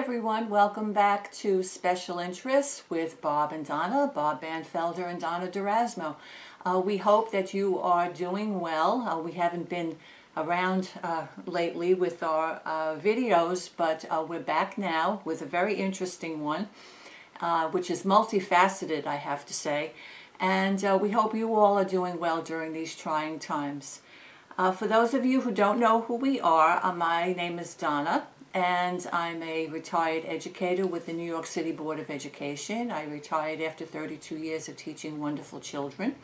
everyone. Welcome back to Special Interests with Bob and Donna, Bob Banfelder and Donna Durasmo. Uh, we hope that you are doing well. Uh, we haven't been around uh, lately with our uh, videos, but uh, we're back now with a very interesting one, uh, which is multifaceted, I have to say. And we hope you all are doing well during these trying times. for those of you who don't know who we are, my name is Donna and I'm a retired educator with the New York City Board of Education. I retired after 32 years of teaching wonderful children.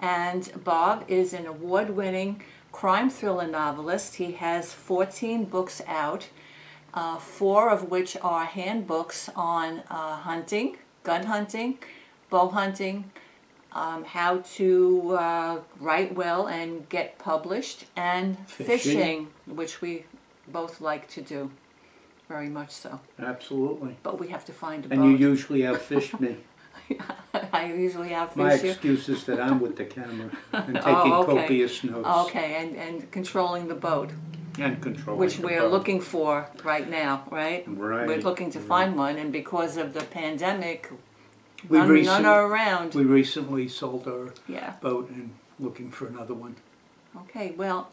And Bob is an award-winning crime thriller novelist. He has 14 books out, uh, four of which are handbooks on uh, hunting, gun hunting, bow hunting, um, how to uh, write well and get published, and fishing. fishing, which we both like to do, very much so. Absolutely. But we have to find a boat. And you usually have outfish me. I usually outfish My you. excuse is that I'm with the camera and Oh, taking okay. copious notes Okay, and, and controlling the boat, and controlling which we're boat. looking for right now, right? Right. We're looking to right. find one, and because of the pandemic, We none, recent- none are around. We recently sold our Yeah. boat and looking for another one. Okay, well,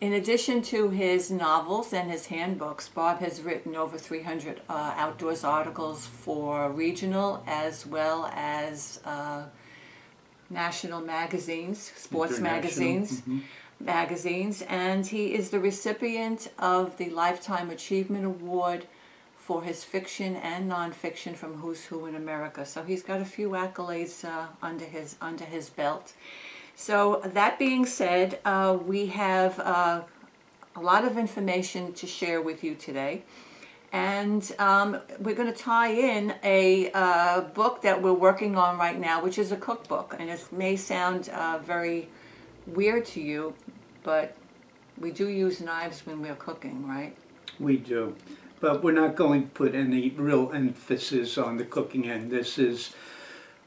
in addition to his novels and his handbooks, Bob has written over 300 uh, outdoors articles for regional as well as uh, national magazines, sports magazines, mhm. magazines, and he is the recipient of the Lifetime Achievement Award for his fiction and nonfiction from Who's Who in America. So he's got a few accolades uh, under his under his belt. So that being said, uh, we have uh, a lot of information to share with you today. And um, we're going to tie in a uh, book that we're working on right now, which is a cookbook. And it may sound uh, very weird to you, but we do use knives when we're cooking, right? We do. But we're not going to put any real emphasis on the cooking end. This is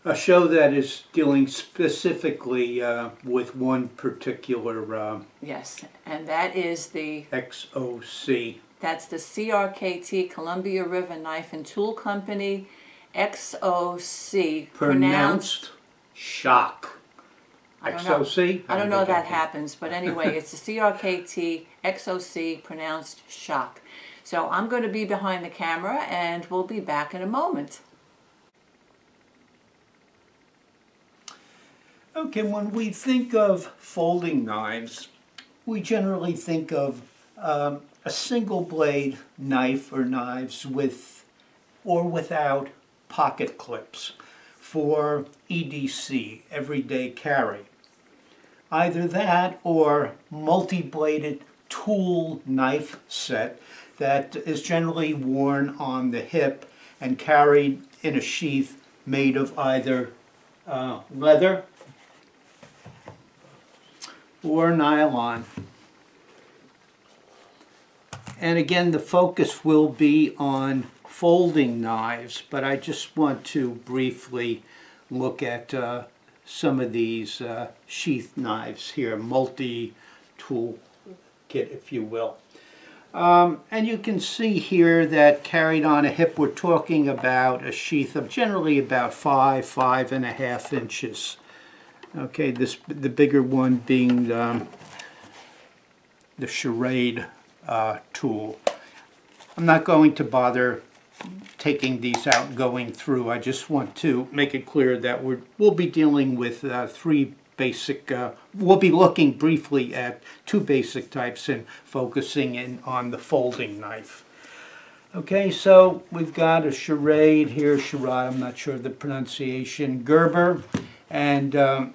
a show that is dealing specifically uh, with one particular uh, Yes, and that is the XOC. That's the CRKT Columbia River Knife and Tool Company, XOC. Pronounced shock. I don't know. XOC? I don't know think that happens, but anyway, it's the CRKT XOC pronounced shock. So I'm going to be behind the camera and we'll be back in a moment. Okay, when we think of folding knives, we generally think of um, a single blade knife or knives with or without pocket clips for EDC, everyday carry. Either that or multi-bladed tool knife set that is generally worn on the hip and carried in a sheath made of either uh, leather or nylon. And again, the focus will be on folding knives, but I just want to briefly look at uh, some of these uh, sheath knives here, multi-tool kit, if you will. Um, and you can see here that carried on a hip, we're talking about a sheath of generally about five, five and a half inches. Okay, this the bigger one being um, the Schrade uh, tool. I'm not going to bother taking these out and going through. I just want to make it clear that we're, we'll be dealing with uh, three basic, uh, we'll be looking briefly at two basic types and focusing in on the folding knife. Okay, so we've got a Schrade here, Schrade, I'm not sure of the pronunciation, Gerber, and um,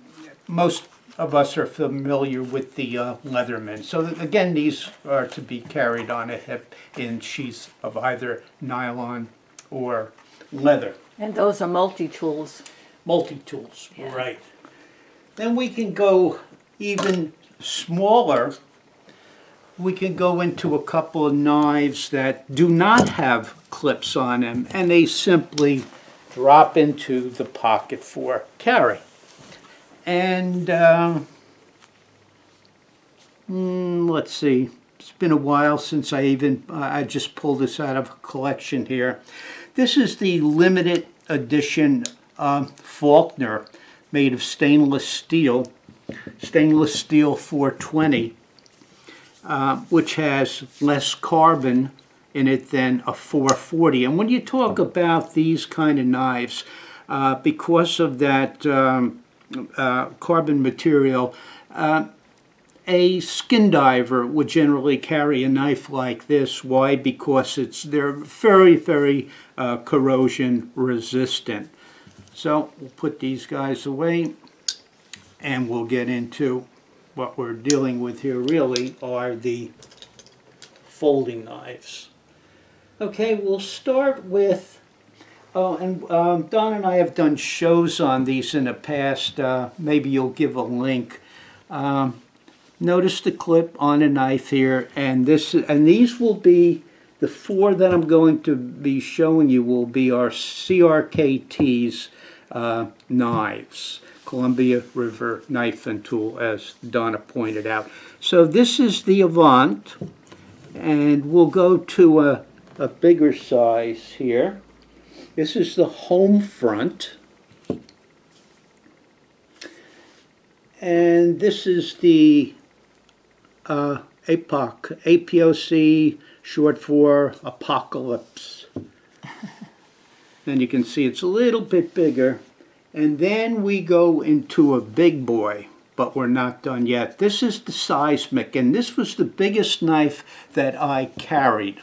most of us are familiar with the uh, Leatherman. So again, these are to be carried on a hip in sheaths of either nylon or leather. And those are multi-tools. Multi-tools, Yeah. right. Then we can go even smaller. We can go into a couple of knives that do not have clips on them and they simply drop into the pocket for carry. And uh, mm, let's see, it's been a while since I even, I just pulled this out of a collection here. This is the limited edition um, Faulkner made of stainless steel, stainless steel 420, uh, which has less carbon in it than a 440. And when you talk about these kind of knives, uh, because of that um, uh, carbon material, uh, a skin diver would generally carry a knife like this. Why? Because it's they're very, very uh, corrosion resistant. So we'll put these guys away and we'll get into what we're dealing with here really are the folding knives. Okay, we'll start with, oh, and um, Don and I have done shows on these in the past. Uh, maybe you'll give a link. Um, notice the clip on a knife here, and this, and these will be the four that I'm going to be showing you will be our CRKT's uh, knives. Columbia River Knife and Tool, as Donna pointed out. So this is the Avant, and we'll go to a, a bigger size here. This is the Homefront. And this is the uh, APOC, APOC, short for Apocalypse. and you can see it's a little bit bigger. And then we go into a big boy, but we're not done yet. This is the Seismic, and this was the biggest knife that I carried.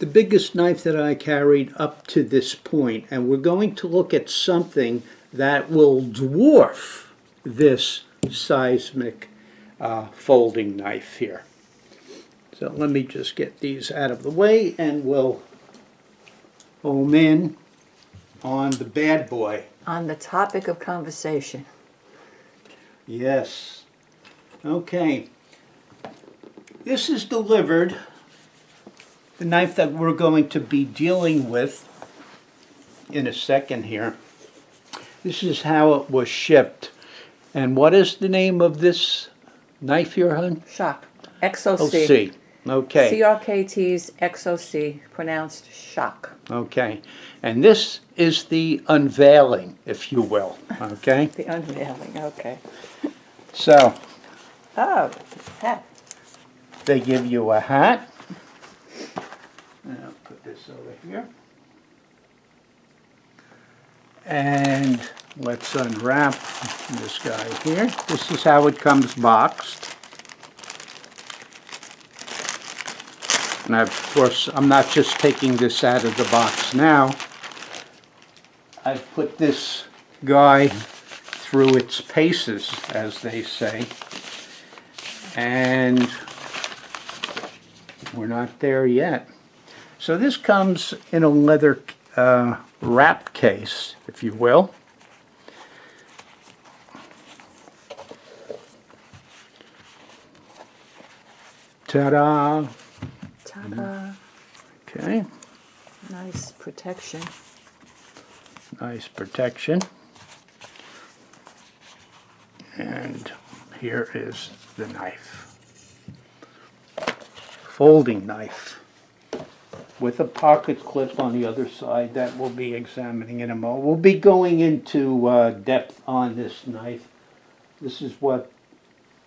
The biggest knife that I carried up to this point, and we're going to look at something that will dwarf this seismic uh, folding knife here. So let me just get these out of the way and we'll home in on the bad boy. On the topic of conversation. Yes. Okay. This is delivered, the knife that we're going to be dealing with in a second here. This is how it was shipped. And what is the name of this knife here, hon? Shock. Oh, XOC. C. Okay. CRKT's XOC, pronounced shock. Okay. And this is the unveiling, if you will. Okay. The unveiling, okay. So Oh, hat. they give you a hat. And put this over here. And let's unwrap this guy here. This is how it comes boxed. And of course, I'm not just taking this out of the box now. I've put this guy through its paces, as they say. And we're not there yet. So this comes in a leather uh, wrap case, if you will. Ta-da! Ta-da. Okay, Nice protection. nice protection. And here is the knife. Folding knife with a pocket clip on the other side that we'll be examining in a moment. We'll be going into uh, depth on this knife. This is what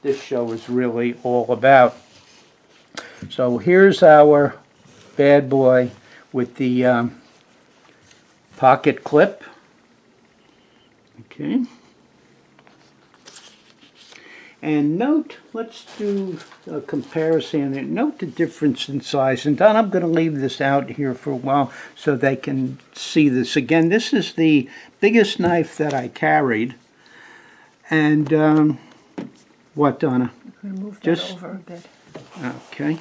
this show is really all about. So here's our bad boy with the um, pocket clip. Okay. And note, let's do a comparison and note the difference in size. And Don, I'm going to leave this out here for a while so they can see this again. This is the biggest knife that I carried. And um, what, Donna? I'm move Just- over a bit. Okay.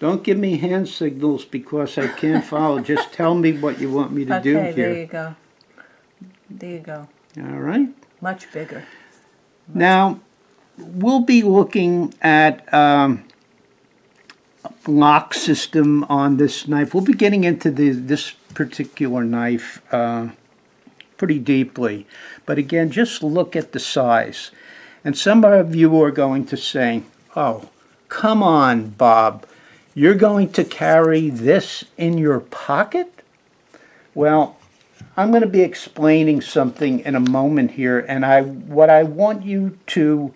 Don't give me hand signals because I can't follow. Just tell me what you want me to do here. Okay, there you go. There you go. All right. Much bigger. Now, we'll be looking at um, lock system on this knife. We'll be getting into the, this particular knife uh, pretty deeply. But again, just look at the size. And some of you are going to say, oh, come on, Bob. You're going to carry this in your pocket? Well, I'm going to be explaining something in a moment here, and I what I want you to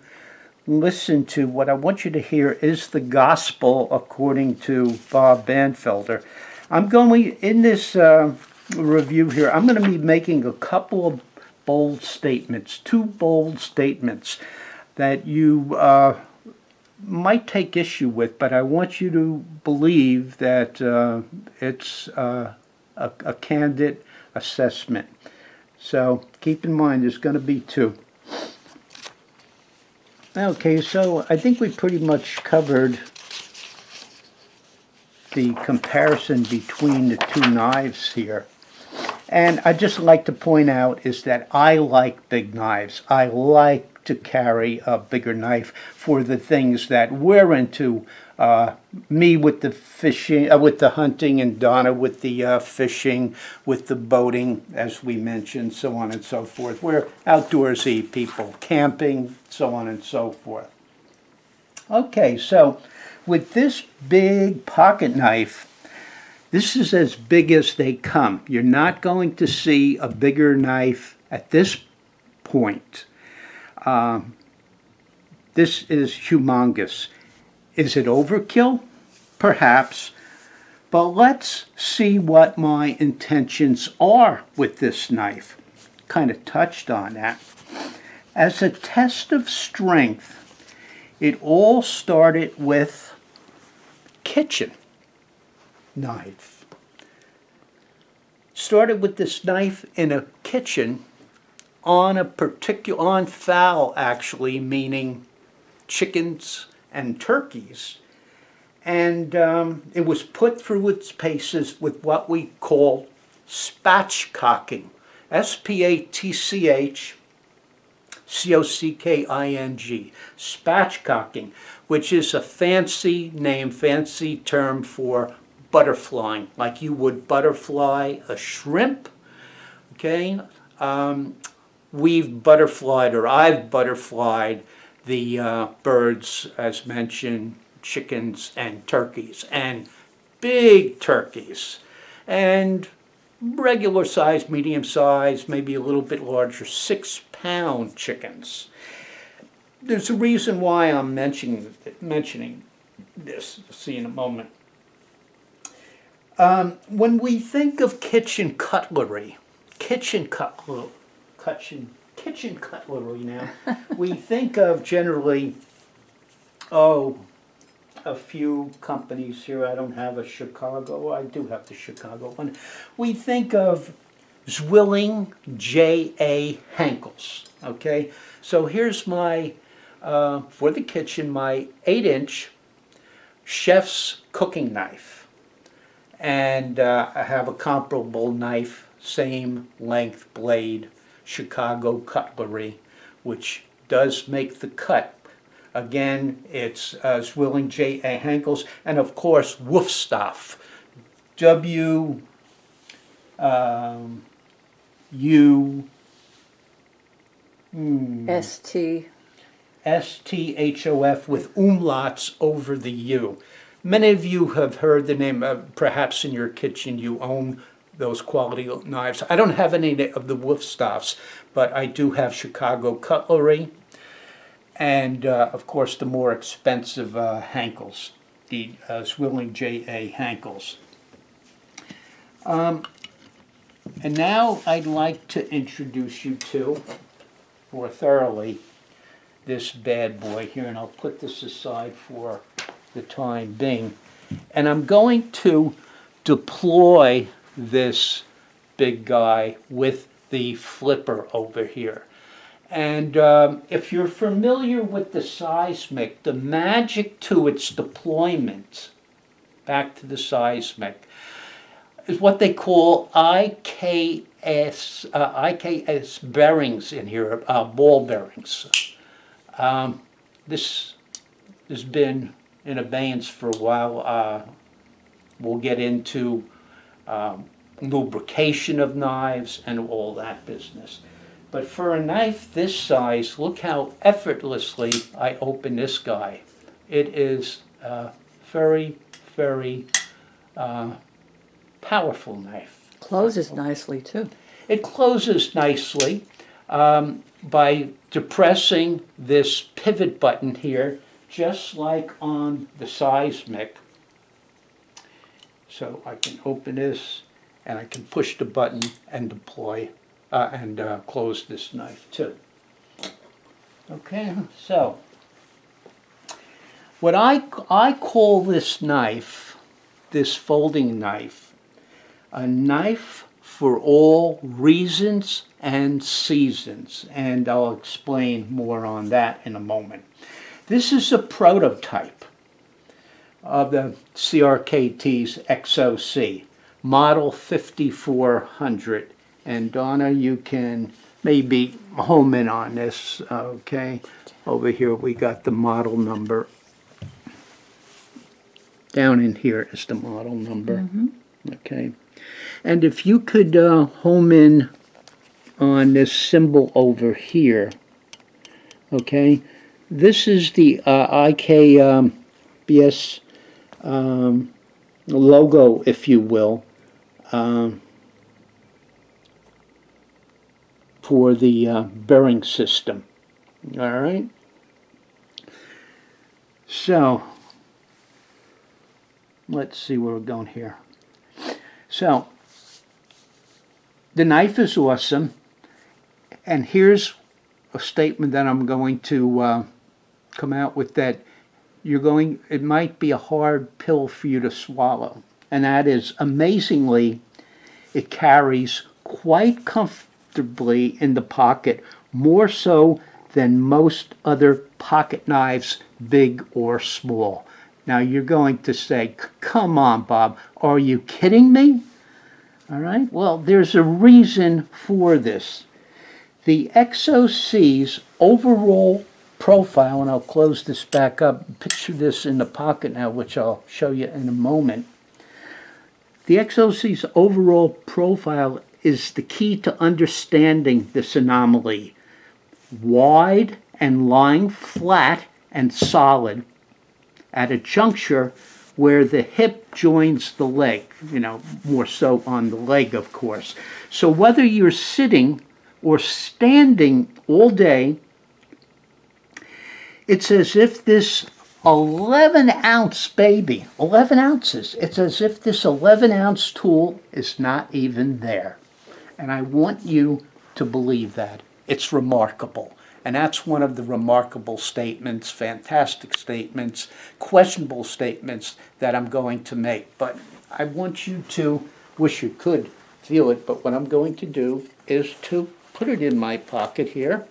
listen to, what I want you to hear is the gospel according to Bob Banfelder. I'm going in this uh, review here. I'm going to be making a couple of bold statements, two bold statements that you uh, might take issue with, but I want you to believe that uh, it's uh, a, a candid assessment. So keep in mind, there's going to be two. Okay, so I think we pretty much covered the comparison between the two knives here. And I'd just like to point out is that I like big knives. I like to carry a bigger knife for the things that we're into. Uh, me with the fishing, uh, with the hunting, and Donna with the uh, fishing, with the boating, as we mentioned, so on and so forth. We're outdoorsy people, camping, so on and so forth. Okay, so with this big pocket knife, this is as big as they come. You're not going to see a bigger knife at this point. Um, this is humongous. Is it overkill? Perhaps. But let's see what my intentions are with this knife. Kind of touched on that. As a test of strength, it all started with kitchen knife. Started with this knife in a kitchen on a particular, on fowl actually, meaning chickens and turkeys. And um, it was put through its paces with what we call spatchcocking. S-P-A-T-C-H C-O-C-K-I-N-G. Spatchcocking, which is a fancy name, fancy term for butterflying, like you would butterfly a shrimp. Okay? Um, we've butterflied, or I've butterflied the uh, birds, as mentioned, chickens and turkeys, and big turkeys, and regular size, medium size, maybe a little bit larger, six pound chickens. There's a reason why I'm mentioning, mentioning this, You'll see in a moment. Um, when we think of kitchen cutlery, kitchen cutlery, kitchen kitchen cutlery now, we think of generally, oh, a few companies here. I don't have a Chicago. I do have the Chicago one. We think of Zwilling J.A. Henckels. Okay, so here's my, uh, for the kitchen, my 8-inch chef's cooking knife. And uh, I have a comparable knife, same length blade, Chicago cutlery, which does make the cut. Again, it's uh, Zwilling J. A. Henckels, and of course, Wulfstorf. W. Um, U. Hmm. S T. S T H O F with umlauts over the U. Many of you have heard the name, uh, perhaps in your kitchen you own those quality knives. I don't have any of the Wolf Wulfstorfs, but I do have Chicago cutlery. And uh, of course the more expensive uh, Henckels, the uh, Zwilling J.A. Henckels. Um, and now I'd like to introduce you to, more thoroughly, this bad boy here, and I'll put this aside for the time being. And I'm going to deploy this big guy with the flipper over here. And um, if you're familiar with the seismic, the magic to its deployment, back to the seismic, is what they call IKS, uh, IKS bearings in here, uh, ball bearings. Um, this has been in abeyance for a while. Uh, we'll get into um, lubrication of knives, and all that business. But for a knife this size, look how effortlessly I open this guy. It is a very, very uh, powerful knife. Closes nicely too. It closes nicely um, by depressing this pivot button here, just like on the seismic. So I can open this and I can push the button and deploy uh, and uh, close this knife too. Okay, so what I, I call this knife, this folding knife, a knife for all reasons and seasons, and I'll explain more on that in a moment. This is a prototype of the CRKT's XOC, model 5400. And Donna, you can maybe home in on this, okay? Over here we got the model number. Down in here is the model number, okay? And if you could uh, home in on this symbol over here, okay? This is the uh, IKBS um, logo, if you will, um, for the uh, bearing system. All right? So, let's see where we're going here. So, the knife is awesome, and here's a statement that I'm going to uh, come out with that you're going, it might be a hard pill for you to swallow, and that is amazingly, it carries quite comfortably in the pocket, more so than most other pocket knives, big or small. Now you're going to say, come on, Bob, are you kidding me? All right, well, there's a reason for this. The XOC's overall profile, and I'll close this back up, picture this in the pocket now, which I'll show you in a moment. The XOC's overall profile is the key to understanding this anomaly. Wide and lying flat and solid at a juncture where the hip joins the leg, you know, more so on the leg, of course. So whether you're sitting or standing all day, it's as if this 11 ounce baby, 11 ounces, it's as if this 11 ounce tool is not even there. And I want you to believe that. It's remarkable. And that's one of the remarkable statements, fantastic statements, questionable statements that I'm going to make. But I want you to, wish you could feel it, but what I'm going to do is to put it in my pocket here.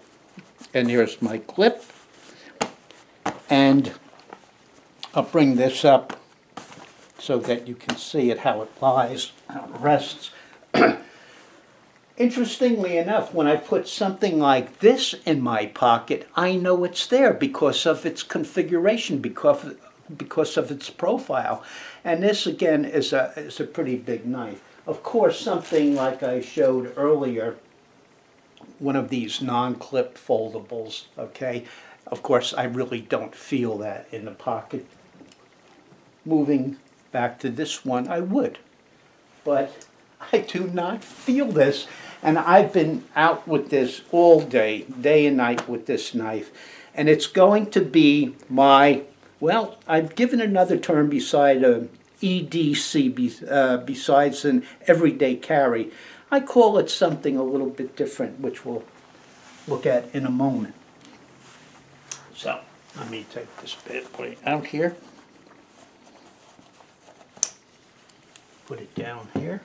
And here's my clip. And I'll bring this up so that you can see it, how it lies, how it rests. Interestingly enough, when I put something like this in my pocket, I know it's there because of its configuration, because, because of its profile. And this, again, is a, is a pretty big knife. Of course, something like I showed earlier, one of these non-clip foldables, okay? Of course, I really don't feel that in the pocket. Moving back to this one, I would. But I do not feel this. And I've been out with this all day, day and night with this knife. And it's going to be my, well, I've given another term beside a EDC, be, uh, besides an everyday carry. I call it something a little bit different, which we'll look at in a moment. So, let me take this bit, it out here. Put it down here.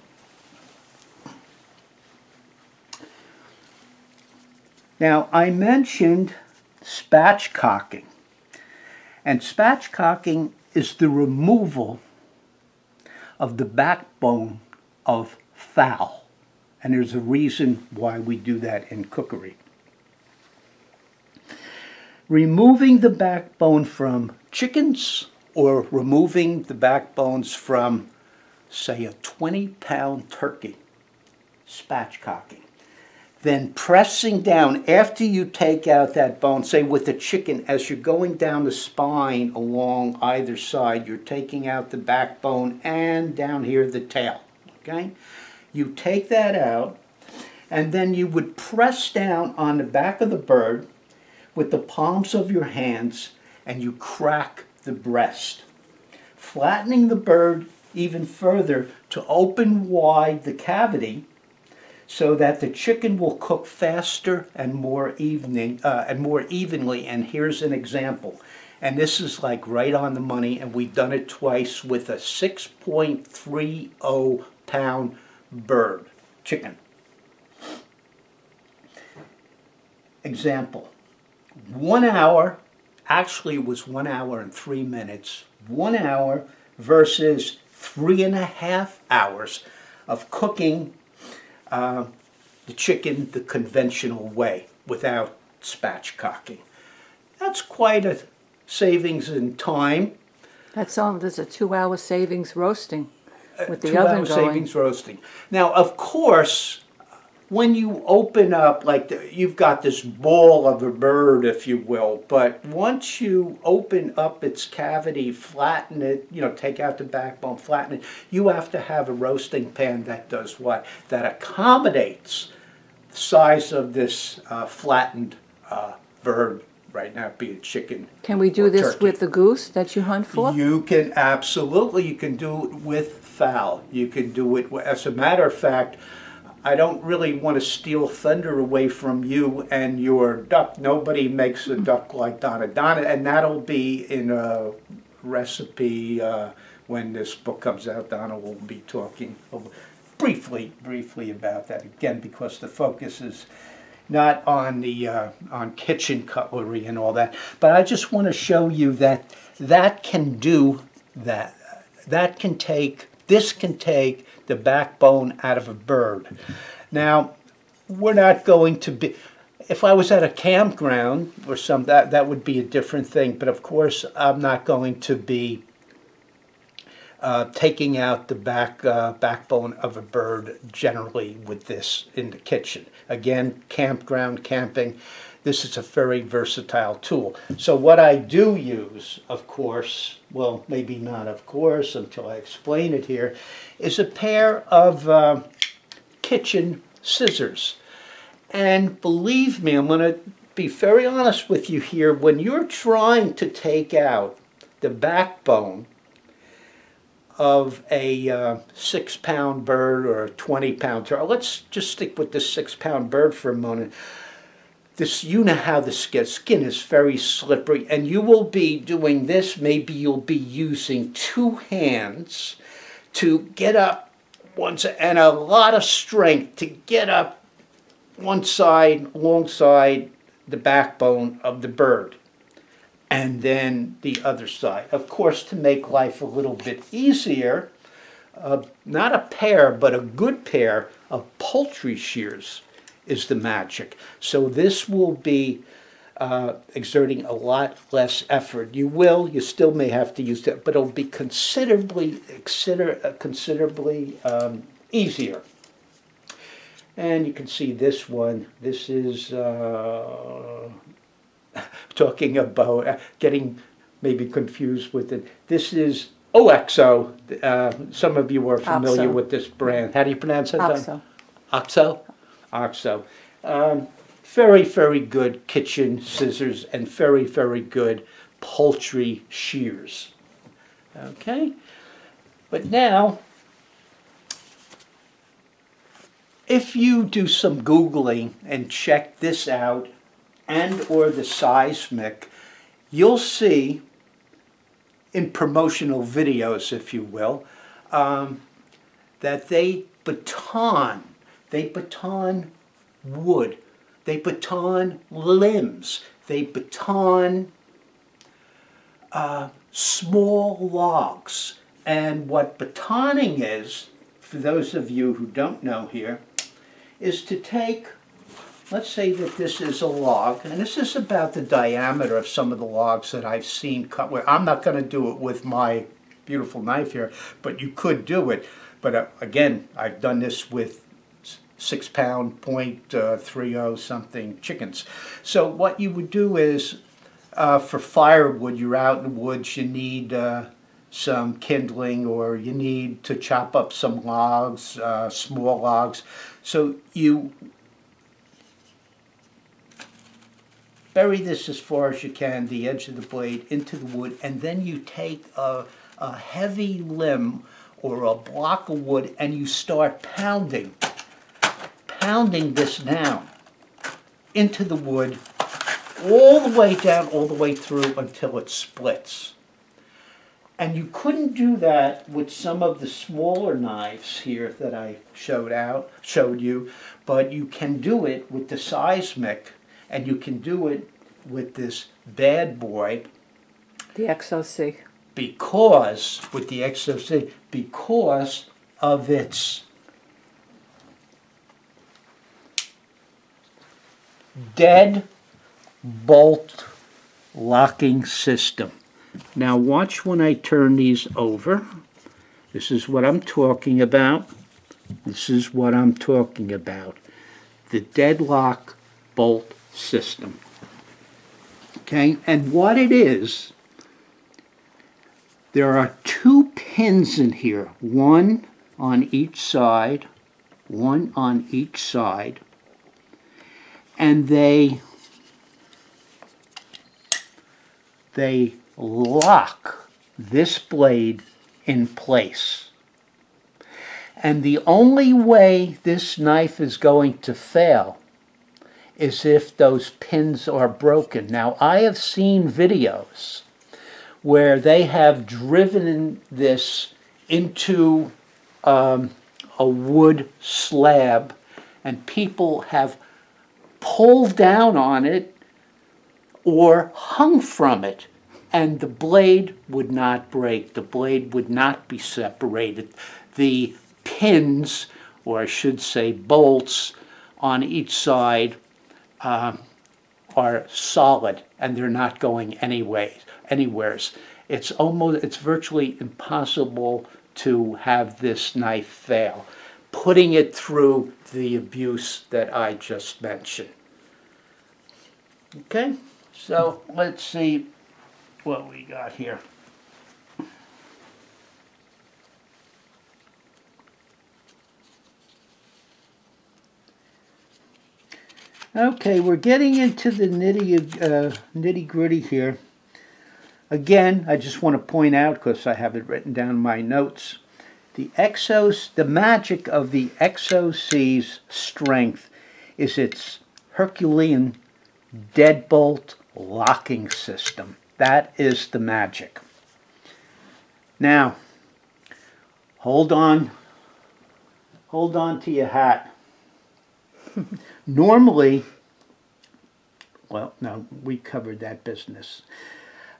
Now, I mentioned spatchcocking. And spatchcocking is the removal of the backbone of fowl. And there's a reason why we do that in cookery. Removing the backbone from chickens or removing the backbones from say a 20 pound turkey, spatchcocking. Then pressing down after you take out that bone, say with the chicken, as you're going down the spine along either side, you're taking out the backbone and down here the tail. Okay? You take that out, and then you would press down on the back of the bird with the palms of your hands and you crack the breast, flattening the bird even further to open wide the cavity so that the chicken will cook faster and more evening uh, and more evenly. And here's an example. And this is like right on the money, and we've done it twice with a 6.30 pound bird, chicken. Example, one hour, actually it was one hour and three minutes, one hour versus three and a half hours of cooking uh, the chicken the conventional way without spatchcocking. That's quite a savings in time. That's all, there's a two-hour savings roasting with the two oven hour going. savings roasting. Now, of course, when you open up, like the, you've got this ball of a bird, if you will, but once you open up its cavity, flatten it, you know, take out the backbone, flatten it, you have to have a roasting pan that does what? That accommodates the size of this uh, flattened uh, bird right now, be it chicken. Can we do this turkey. with the goose that you hunt for? You can absolutely, you can do it with fowl. You can do it, as a matter of fact, I don't really want to steal thunder away from you and your duck. Nobody makes a duck like Donna. Donna, and that'll be in a recipe uh, when this book comes out. Donna will be talking briefly, briefly about that again because the focus is not on the uh, on kitchen cutlery and all that. But I just want to show you that that can do that. That can take this can take the backbone out of a bird. Now, we're not going to be. If I was at a campground or some that that would be a different thing. But of course, I'm not going to be uh, taking out the back uh, backbone of a bird generally with this in the kitchen. Again, campground camping. This is a very versatile tool. So what I do use, of course, well, maybe not of course until I explain it here, is a pair of uh, kitchen scissors. And believe me, I'm going to be very honest with you here. When you're trying to take out the backbone of a uh, six pound bird or a 20 pound turtle. Let's just stick with this six pound bird for a moment. This, you know how the skin, skin is very slippery, and you will be doing this. Maybe you'll be using two hands to get up once, and a lot of strength to get up one side alongside the backbone of the bird and then the other side. Of course, to make life a little bit easier, uh, not a pair, but a good pair of poultry shears is the magic. So this will be uh, exerting a lot less effort. You will, you still may have to use that, but it'll be considerably, consider, uh, considerably um, easier. And you can see this one. This is uh, talking about uh, getting maybe confused with it. This is OXO. Uh, some of you are familiar OXO. with this brand. How do you pronounce it? Oxo. Oxo? Oxo. Um, very, very good kitchen scissors and very, very good poultry shears. Okay? But now, if you do some Googling and check this out and or the seismic, you'll see in promotional videos, if you will, um, that they baton, they baton wood, they baton limbs, they baton uh, small logs. And what batoning is, for those of you who don't know here, is to take, let's say that this is a log, and this is about the diameter of some of the logs that I've seen cut where I'm not going to do it with my beautiful knife here, but you could do it. But uh, again, I've done this with six pound point uh, three oh something chickens. So what you would do is, uh, for firewood, you're out in the woods, you need uh, some kindling or you need to chop up some logs, uh, small logs. So you bury this as far as you can, the edge of the blade, into the wood, and then you take a, a heavy limb or a block of wood and you start pounding, pounding this down into the wood, all the way down, all the way through until it splits. And you couldn't do that with some of the smaller knives here that I showed out, showed you, but you can do it with the seismic, and you can do it with this bad boy The XOC. because with the XOC because of its dead bolt locking system. Now watch when I turn these over. This is what I'm talking about. This is what I'm talking about. The deadlock bolt system. Okay, and what it is, there are two pins in here, one on each side, one on each side, and they they lock this blade in place. And the only way this knife is going to fail is if those pins are broken. Now, I have seen videos where they have driven this into um, a wood slab and people have pulled down on it or hung from it and the blade would not break. The blade would not be separated. The pins or i should say bolts on each side uh, are solid and they're not going anyway anywheres. It's almost it's virtually impossible to have this knife fail putting it through the abuse that i just mentioned okay so let's see what we got here. Okay, we're getting into the nitty uh, nitty gritty here. Again, I just want to point out because I have it written down in my notes. The Exos, the magic of the XOC's strength is its Herculean deadbolt locking system. That is the magic. Now, hold on. Hold on to your hat. Normally, well, no, we covered that business.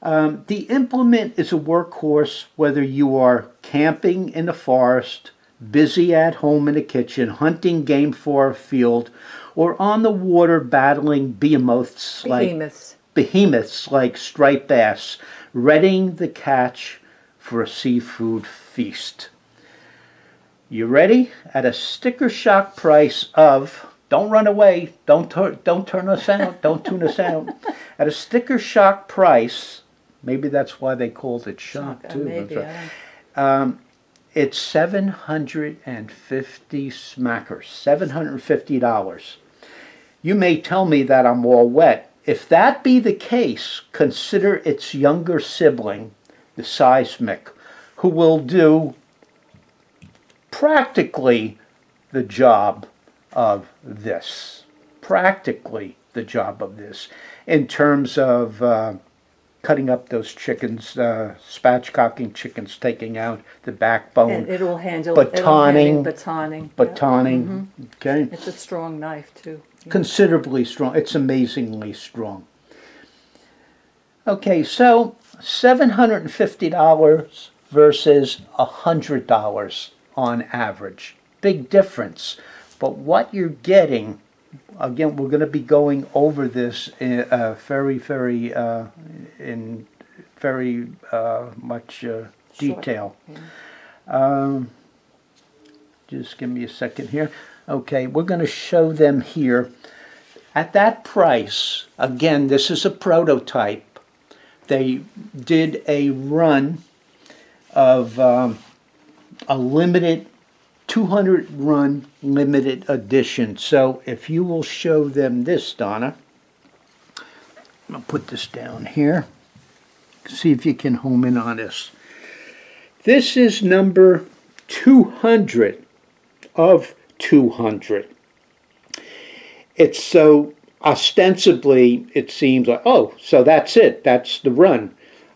Um, the implement is a workhorse whether you are camping in the forest, busy at home in the kitchen, hunting game for a field, or on the water battling behemoths like Behemoths. behemoths like striped bass, readying the catch for a seafood feast. You ready? At a sticker shock price of don't run away, don't tur- don't turn us out, don't tune us out. At a sticker shock price, maybe that's why they called it shock Uh, too. maybe. Right. I It's seven hundred and fifty smackers, seven hundred and fifty dollars. You may tell me that I'm all wet. If that be the case, consider its younger sibling, the seismic, who will do practically the job of this. Practically the job of this in terms of uh, cutting up those chickens, uh, spatchcocking chickens, taking out the backbone, And it'll handle batoning, it'll handle batoning. yeah. batoning. Okay, It's a strong knife too. Considerably strong. It's amazingly strong. Okay, so seven hundred and fifty dollars versus hundred dollars on average. Big difference. But what you're getting, again, we're going to be going over this in, uh, very, very uh, in very uh, much uh, Sure. detail. Um, just give me a second here. Okay, we're going to show them here. At that price, again, this is a prototype. They did a run of um, a limited 200 run limited edition. So if you will show them this, Donna, to put this down here. See if you can home in on this. This is number 200 of 200. It's so ostensibly, it seems like, oh, so that's it, that's the run.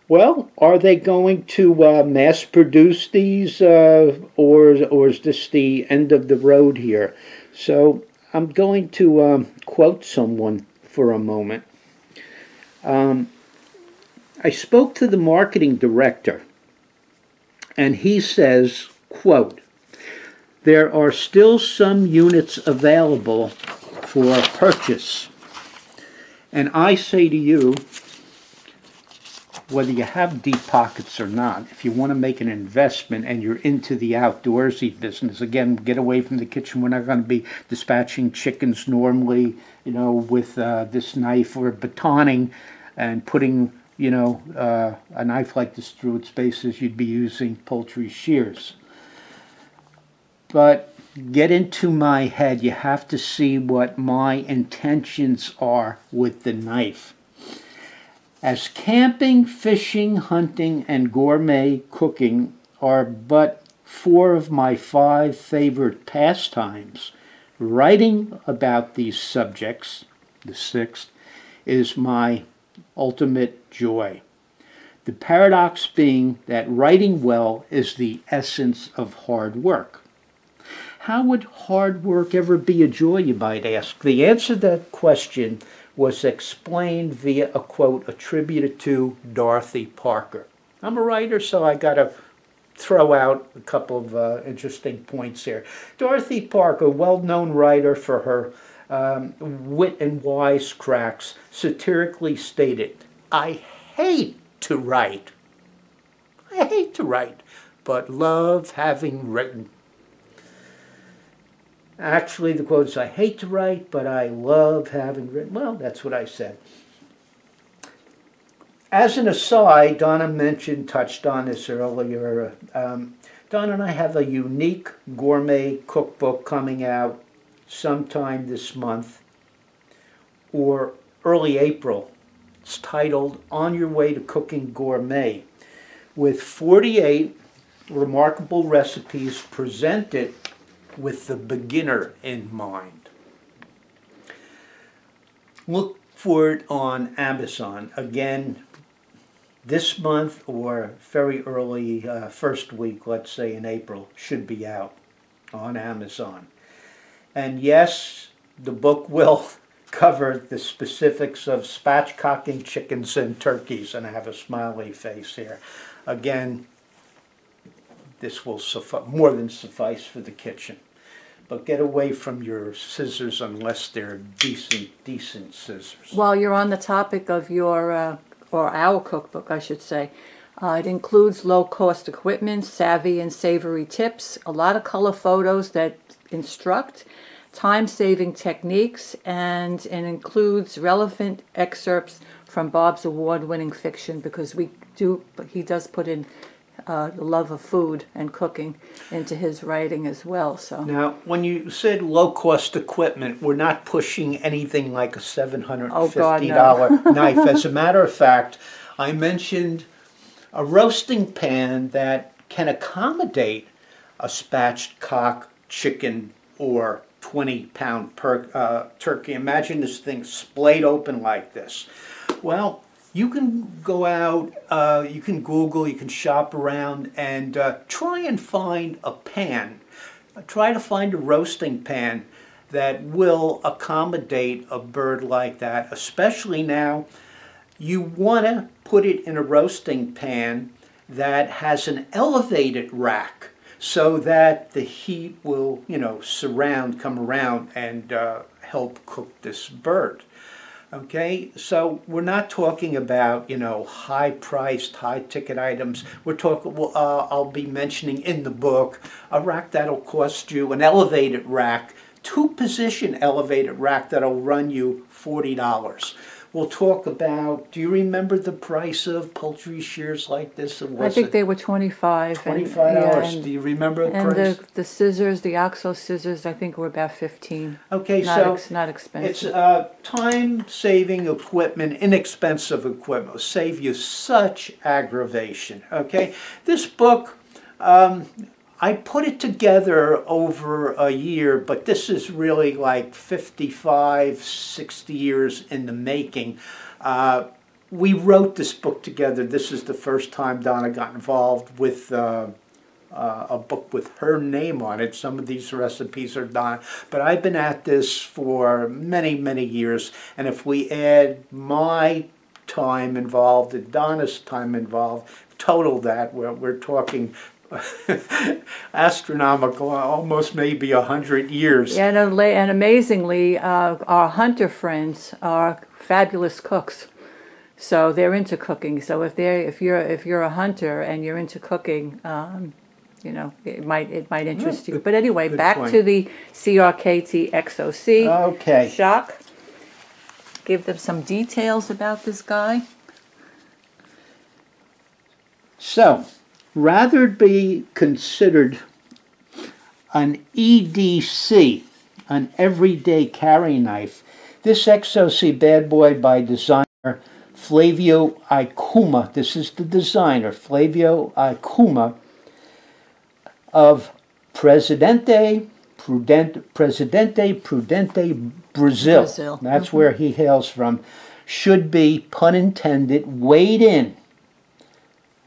Well, are they going to uh, mass produce these, uh, or, or is this the end of the road here? So I'm going to um, quote someone for a moment. Um, I spoke to the marketing director, and he says, quote, there are still some units available for purchase. And I say to you, whether you have deep pockets or not, if you want to make an investment and you're into the outdoorsy business, again, get away from the kitchen. We're not going to be dispatching chickens normally, you know, with uh, this knife or batoning and putting, you know, uh, a knife like this through its bases. You'd be using poultry shears. But get into my head. You have to see what my intentions are with the knife. As camping, fishing, hunting, and gourmet cooking are but four of my five favorite pastimes, writing about these subjects, the sixth, is my ultimate joy. The paradox being that writing well is the essence of hard work. How would hard work ever be a joy, you might ask? The answer to that question was explained via a quote attributed to Dorothy Parker. I'm a writer, so I got to throw out a couple of uh, interesting points here. Dorothy Parker, well known writer for her um, wit and wisecracks, satirically stated, I hate to write. I hate to write, but love having written. Actually, the quote is, I hate to write, but I love having written. Well, that's what I said. As an aside, Donna mentioned, touched on this earlier. Um, Donna and I have a unique gourmet cookbook coming out sometime this month or early April. It's titled On Your Way to Cooking Gourmet with 48 remarkable recipes presented with the beginner in mind. Look for it on Amazon. Again, this month or very early uh, first week, let's say in April, should be out on Amazon. And yes, the book will cover the specifics of spatchcocking chickens and turkeys, and I have a smiley face here. Again, this will more than suffice for the kitchen. But get away from your scissors unless they're decent, decent scissors. While you're on the topic of your, uh, or our cookbook, I should say, uh, it includes low cost equipment, savvy and savory tips, a lot of color photos that instruct, time saving techniques, and it includes relevant excerpts from Bob's award winning fiction because we do, he does put in uh, the love of food and cooking into his writing as well. So Now, when you said low cost equipment, we're not pushing anything like a $750 Oh, no. knife. As a matter of fact, I mentioned a roasting pan that can accommodate a spatchcock chicken or 20 pound per, uh, turkey. Imagine this thing splayed open like this. Well, you can go out, uh, you can Google, you can shop around and uh, try and find a pan. Try to find a roasting pan that will accommodate a bird like that, especially now you want to put it in a roasting pan that has an elevated rack so that the heat will, you know, surround, come around and uh, help cook this bird. Okay, so we're not talking about, you know, high priced, high ticket items. We're talking, uh, I'll be mentioning in the book a rack that'll cost you, an elevated rack, two position elevated rack that'll run you $40. We'll talk about, do you remember the price of poultry shears like this? It I was think it they were twenty-five. and- Twenty-five yeah, dollars. and- Do you remember the And price? the, the scissors, the OXO scissors, I think were about fifteen. Okay, Not so ex- not expensive it's expensive. uh, time-saving equipment, inexpensive equipment. Will save you such aggravation. Okay, this book. Um, I put it together over a year, but this is really like 55, 60 years in the making. Uh, we wrote this book together. This is the first time Donna got involved with uh, uh, a book with her name on it. Some of these recipes are Donna, but I've been at this for many, many years. And if we add my time involved and Donna's time involved, total that, we're, we're talking astronomical, almost maybe a hundred years. And, and amazingly, uh, our hunter friends are fabulous cooks. So they're into cooking. So if they're if you're if you're a hunter and you're into cooking, um, you know it might it might interest you. But anyway, back point. to the CRKT XOC. Okay. Shock. Give them some details about this guy. So, rather be considered an EDC, an everyday carry knife, this XOC bad boy by designer Flavio Ikoma, this is the designer, Flavio Ikoma of Presidente Prudente, Presidente Prudente Brazil. Brazil. That's mm-hmm. where he hails from. Should be, pun intended, weighed in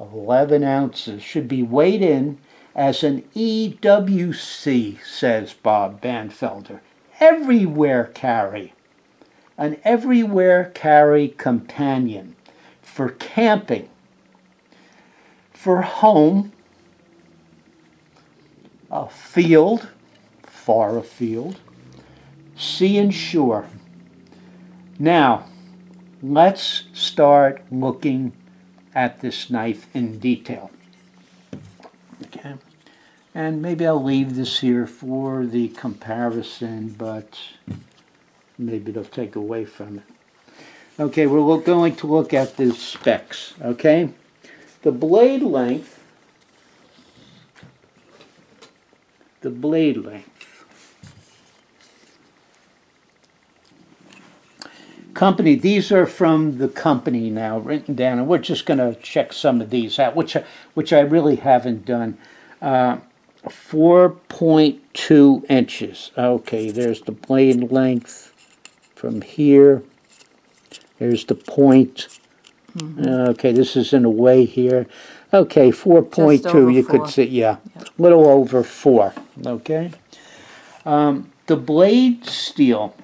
11 ounces should be weighed in as an EWC, says Bob Banfelder. Everywhere carry. An everywhere carry companion for camping, for home, a field, far afield, sea and shore. Now, let's start looking at this knife in detail. Okay. And maybe I'll leave this here for the comparison, but maybe it'll take away from it. Okay, we're going to look at the specs, okay? The blade length, the blade length. Company. These are from the company now written down and we're just going to check some of these out which I, which I really haven't done. Uh, 4.2 inches. Okay there's the blade length from here. There's the point. Okay this is in a way here. Okay 4.2 you four. could see yeah. A little over 4 okay? Um, the blade steel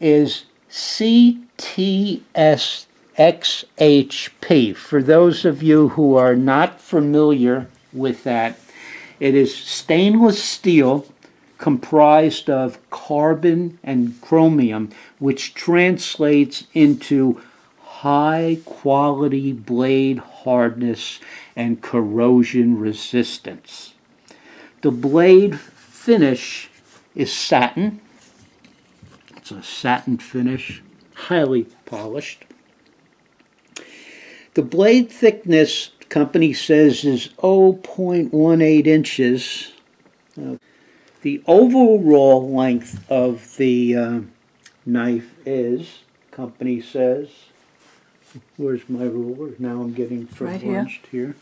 is CTSXHP. For those of you who are not familiar with that, it is stainless steel comprised of carbon and chromium, which translates into high quality blade hardness and corrosion resistance. The blade finish is satin. It's a satin finish, highly polished. The blade thickness, company says, is 0.18 inches. Uh, the overall length of the uh, knife is, company says, where's my ruler? Now I'm getting Right here. here.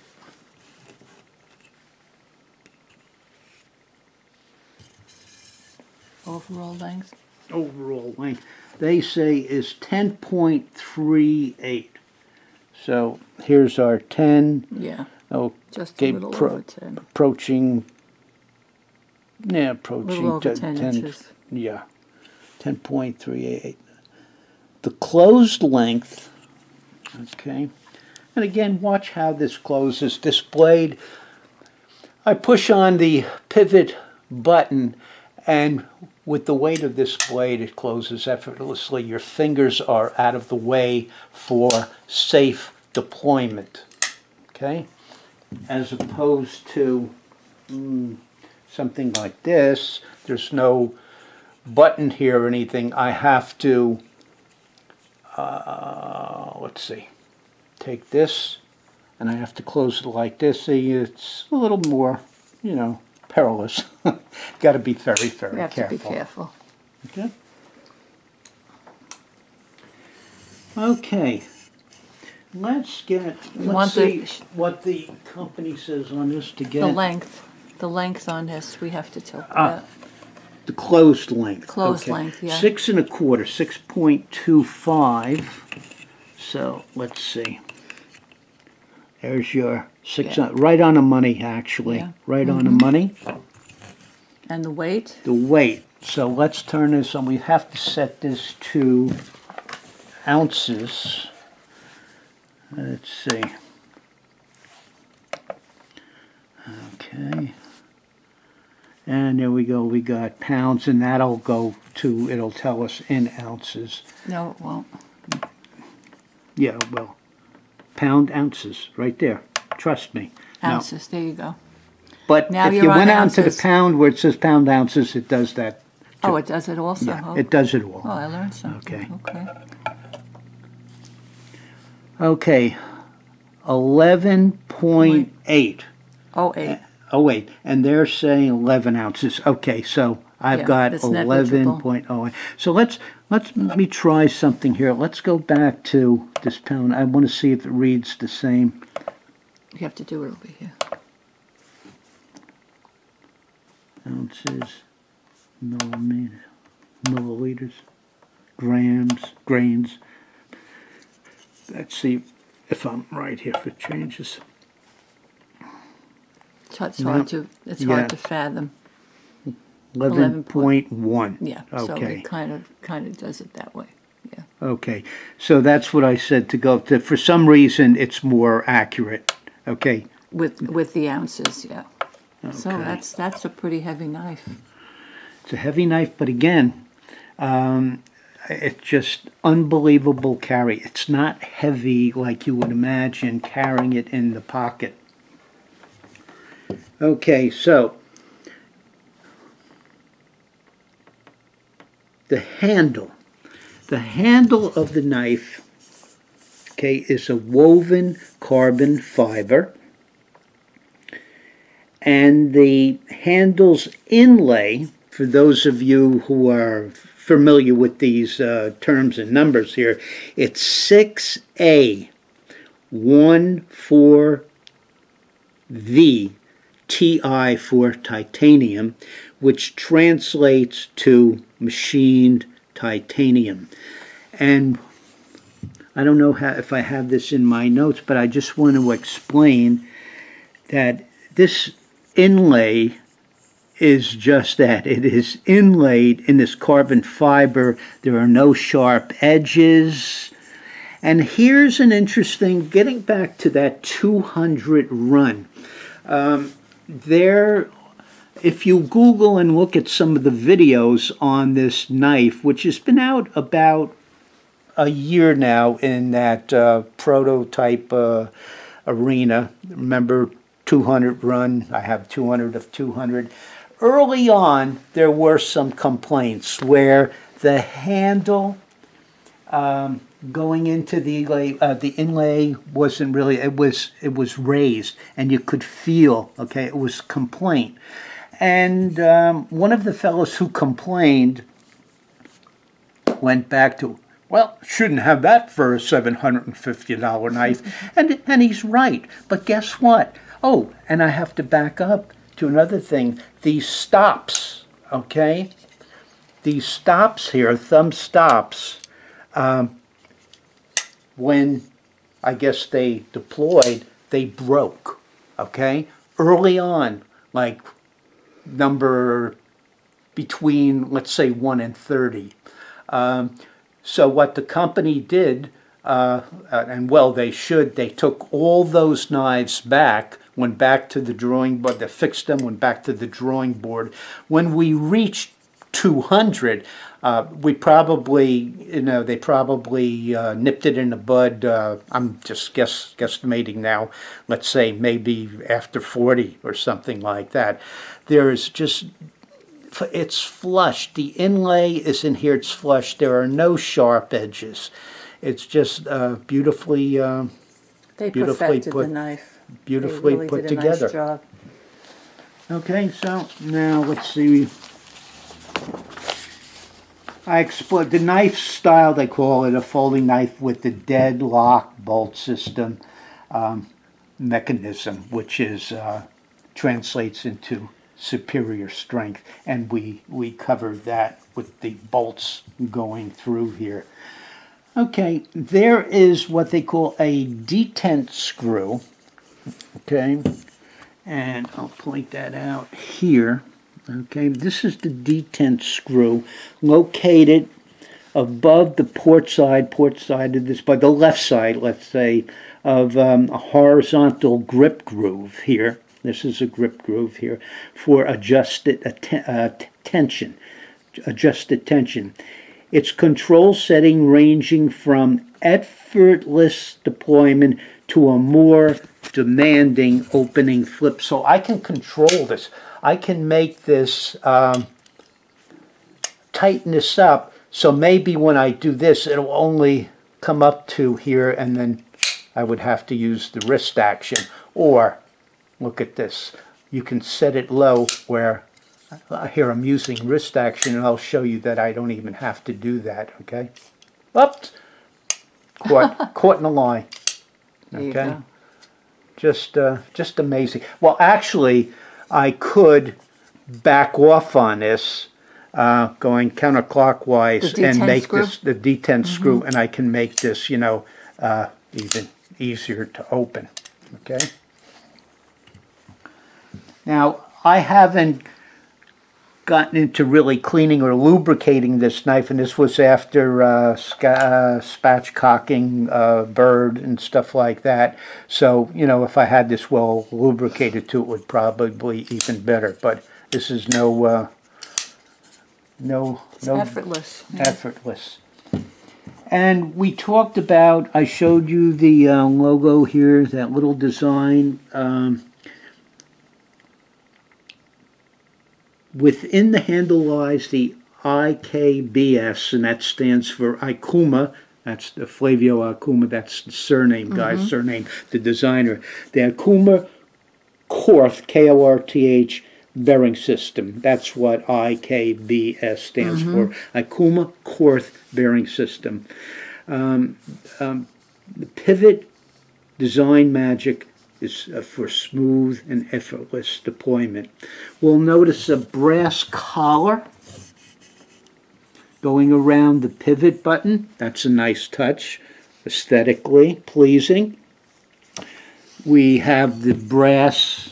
Overall length. Overall length they say is 10.38 so here's our 10 Yeah, okay just a little pro- over ten. approaching yeah approaching little over te- ten inches. yeah 10.38 the closed length okay and again watch how this closes this blade I push on the pivot button and with the weight of this blade, it closes effortlessly. Your fingers are out of the way for safe deployment. Okay? As opposed to mm, something like this, there's no button here or anything. I have to, uh, let's see, take this and I have to close it like this. See, it's a little more, you know, perilous. Got to be very, very We have careful. to be careful. Okay. Okay. Let's get, let's see the- what the company says on this to get The length, the length on this, we have to tell Ah. the closed length. Closed Okay. length, yeah. Six and a quarter, six point two five. So let's see. There's your six, Yeah. Uh, right on the money, actually. Yeah. Right on the mm-hmm. money. And the weight, the weight. So let's turn this on. We have to set this to ounces. Let's see. Okay. And there we go. We got pounds, and that'll go to, it'll tell us in ounces. no, it won't. Yeah, well, pound ounces, right there. Trust me. Ounces, there you go. But Now if you went on to the pound where it says pound ounces, it does that. Too. Oh, it does it also? Yeah, Oh. it does it all. Oh, I learned something. Okay. Okay. Okay, eleven point eight. Oh, eight. Oh wait, and they're saying eleven ounces. Okay, so I've Yeah, got it's negligible. eleven point oh. So let's let's let me try something here. Let's go back to this pound. I want to see if it reads the same. You have to do it over here. Ounces, millimeters, milliliters, grams, grains. Let's see if I'm right here. If it changes. It's hard, it's hard to, it's Yeah. hard to fathom. Eleven point one. Yeah, so Okay. it kind of, kind of does it that way. Yeah. Okay, so that's what I said to go to. For some reason, it's more accurate. Okay, With, with the ounces, yeah. So that's, that's a pretty heavy knife. it's a heavy knife, but again, um, it's just unbelievable carry. It's not heavy like you would imagine carrying it in the pocket. Okay, so the handle. The handle of the knife, okay, is a woven carbon fiber. And the handle's inlay, for those of you who are familiar with these uh, terms and numbers here, it's 6A 14V TI for titanium, which translates to machined titanium. And I don't know how, if I have this in my notes, but I just want to explain that this inlay is just that. It is inlaid in this carbon fiber. There are no sharp edges. And here's an interesting, getting back to that 200 run. Um, there, if you Google and look at some of the videos on this knife, which has been out about a year now in that uh, prototype uh, arena. Remember 200 run? I have 200 of 200. Early on, there were some complaints where the handle um, going into the inlay, uh, the inlay wasn't really. It was it was raised, and you could feel. Okay, it was complaint. And um, one of the fellows who complained went back to, well, shouldn't have that for a $750 knife. And, and he's right. But guess what? Oh, and I have to back up to another thing. These stops, okay? These stops here, thumb stops, um, when I guess they deployed, they broke, okay? Early on, like number between, let's say, 1 and 30. Um, so what the company did, uh, uh, and well, they should, they took all those knives back, went back to the drawing board, they fixed them, went back to the drawing board. When we reached 200. Uh, we probably, you know, they probably uh, nipped it in the bud. Uh, I'm just guess guesstimating now. Let's say maybe after 40 or something like that. There is just it's flush. The inlay is in here. It's flush. There are no sharp edges. It's just uh, beautifully uh, They Beautifully perfected put- the knife. beautifully really put together. Nice. Okay, so now let's see. I explained the knife style. They call it a folding knife with the deadlock bolt system um, mechanism, which is uh, translates into superior strength, and we we covered that with the bolts going through here. Okay, there is what they call a detent screw. Okay, and I'll point that out here. Okay, this is the detent screw located above the port side, port side of this, by the left side, let's say, of um, a horizontal grip groove here. This is a grip groove here for adjusted uh, tension, adjusted tension. Its control setting ranging from effortless deployment to a more demanding opening flip. So I can control this. I can make this um, tighten this up. So maybe when I do this, it'll only come up to here, and then I would have to use the wrist action. Or look at this. You can set it low where here I'm using wrist action, and I'll show you that I don't even have to do that. Okay. Oops. Caught, caught in a you Okay. Just, uh, just amazing. Well, actually, I could back off on this, uh, going counterclockwise and make screw? this the detent screw, and I can make this, you know, uh, even easier to open. Okay. Now, I haven't gotten into really cleaning or lubricating this knife, and this was after uh, uh, spatchcocking uh, bird and stuff like that. So, you know, if I had this well lubricated too, it would probably even better. But this is no, uh, no, It's no effortless. effortless. And we talked about, I showed you the uh, logo here, that little design. Um, within the handle lies the IKBS, and that stands for Ikoma. That's the Flavio Ikoma, that's the surname, guy's surname, the designer. The Ikoma Korth, K O R T H, bearing system. That's what IKBS stands for. Ikoma Korth bearing system. Um, um, the pivot design magic is uh, for smooth and effortless deployment. We'll notice a brass collar going around the pivot button. That's a nice touch, aesthetically pleasing. We have the brass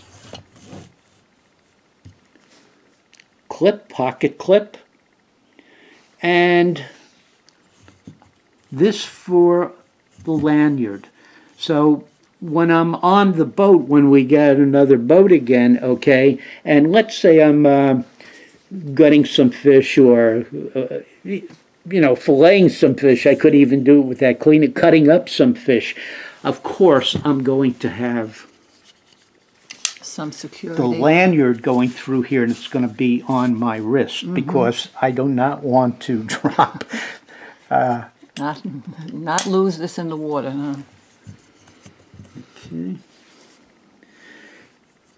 clip, pocket clip, and this for the lanyard. So when I'm on the boat, when we get another boat again, okay, and let's say I'm uh, gutting some fish or, uh, you know, filleting some fish, I could even do it with that cleaning, cutting up some fish. Of course, I'm going to have Some security. the lanyard going through here and it's going to be on my wrist because I do not want to drop. Not, not lose this in the water. Huh?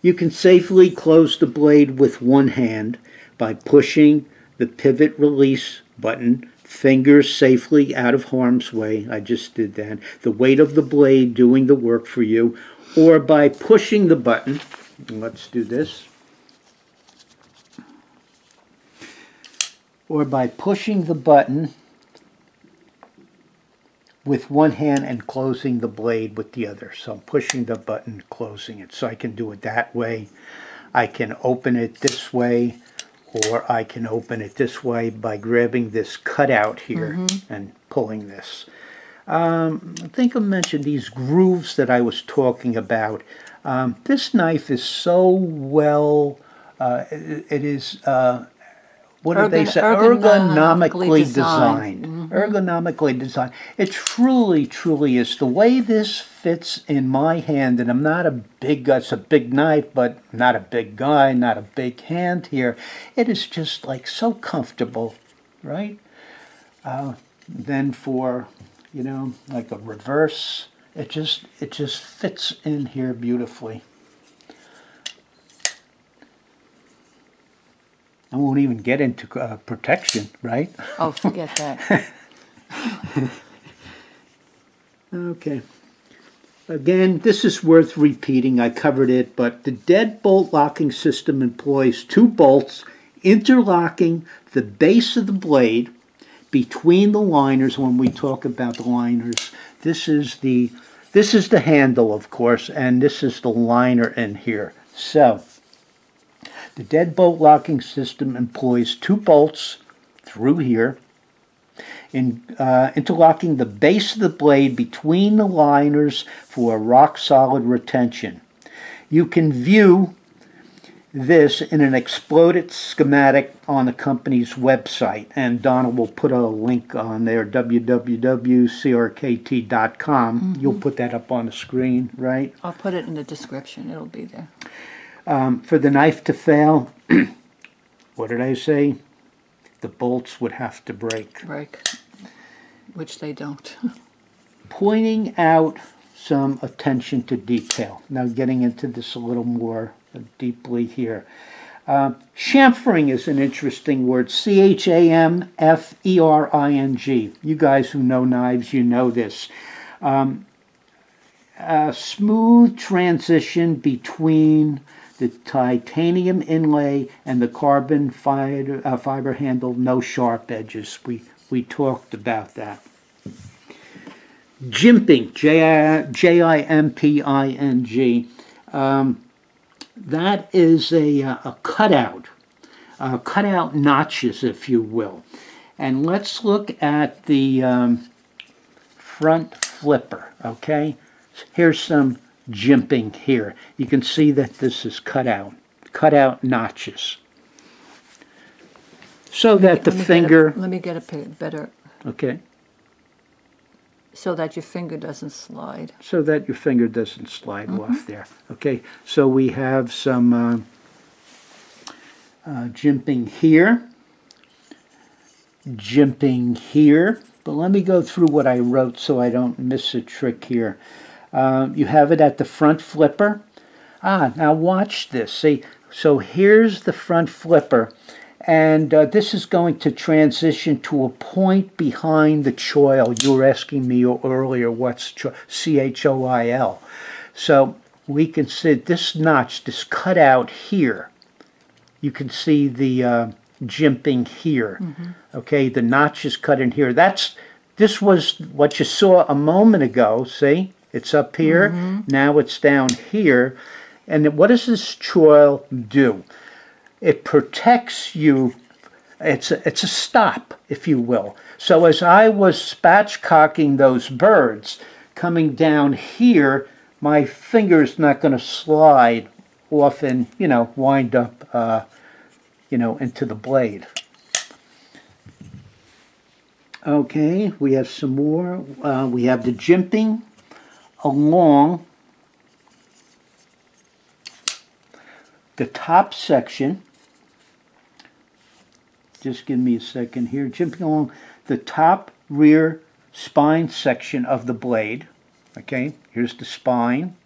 You can safely close the blade with one hand by pushing the pivot release button, fingers safely out of harm's way. I just did that. The weight of the blade doing the work for you, or by pushing the button. Let's do this. Or by pushing the button with one hand and closing the blade with the other. So I'm pushing the button, closing it. So I can do it that way. I can open it this way, or I can open it this way by grabbing this cutout here and pulling this. Um, I think I mentioned these grooves that I was talking about. Um, this knife is so well, uh, it, it is uh, what did they Ergon- say? ergonomically Ergonomically designed. designed. Ergonomically designed. It truly, truly is. The way this fits in my hand, and I'm not a big guy, it's a big knife, but not a big guy, not a big hand here. It is just like so comfortable, right? Uh, then for, you know, like a reverse, it just it just fits in here beautifully. I won't even get into uh, protection, right? Oh, forget that. Okay. Again, this is worth repeating. I covered it, but the deadbolt locking system employs two bolts interlocking the base of the blade between the liners when we talk about the liners. This is the this is the handle, of course, and this is the liner in here. So, the deadbolt locking system employs two bolts through here in uh, interlocking the base of the blade between the liners for a rock solid retention. You can view this in an exploded schematic on the company's website, and Donna will put a link on there www.crkt.com. You'll put that up on the screen, right? I'll put it in the description. It'll be there. Um, for the knife to fail, what did I say? The bolts would have to break. Break. Which they don't. pointing out some attention to detail. Now, getting into this a little more deeply here. Uh, chamfering is an interesting word. C H A M F E R I N G. You guys who know knives, you know this. Um, a smooth transition between the titanium inlay and the carbon fiber, uh, fiber handle, no sharp edges. We, we talked about that. Jimping, J I M P I N G. Um, that is a, uh, a cutout, cutout notches, if you will. And let's look at the um, front flipper, okay? Here's some jimping here. You can see that this is cut out, cut out notches. So that the Let me get a- finger, let me get a better, okay, so that your finger doesn't slide. so that your finger doesn't slide off there. Okay, so we have some uh, uh, jimping here, jimping here. But let me go through what I wrote so I don't miss a trick here. Uh, you have it at the front flipper. Ah, now watch this. See, so here's the front flipper, and uh, this is going to transition to a point behind the choil. You were asking me earlier what's C-H-O-I-L. So we can see this notch, this cutout here. You can see the uh, jimping here. Okay, the notch is cut in here. That's this was what you saw a moment ago. See, it's up here. Now it's down here. And what does this choil do? It protects you. It's a, it's a stop, if you will. So as I was spatchcocking those birds coming down here, my finger's not going to slide off and you know wind up uh, you know into the blade. Okay, we have some more. Uh, we have the jimping along the top section. Just give me a second here. Jimping along the top rear spine section of the blade. Okay, here's the spine,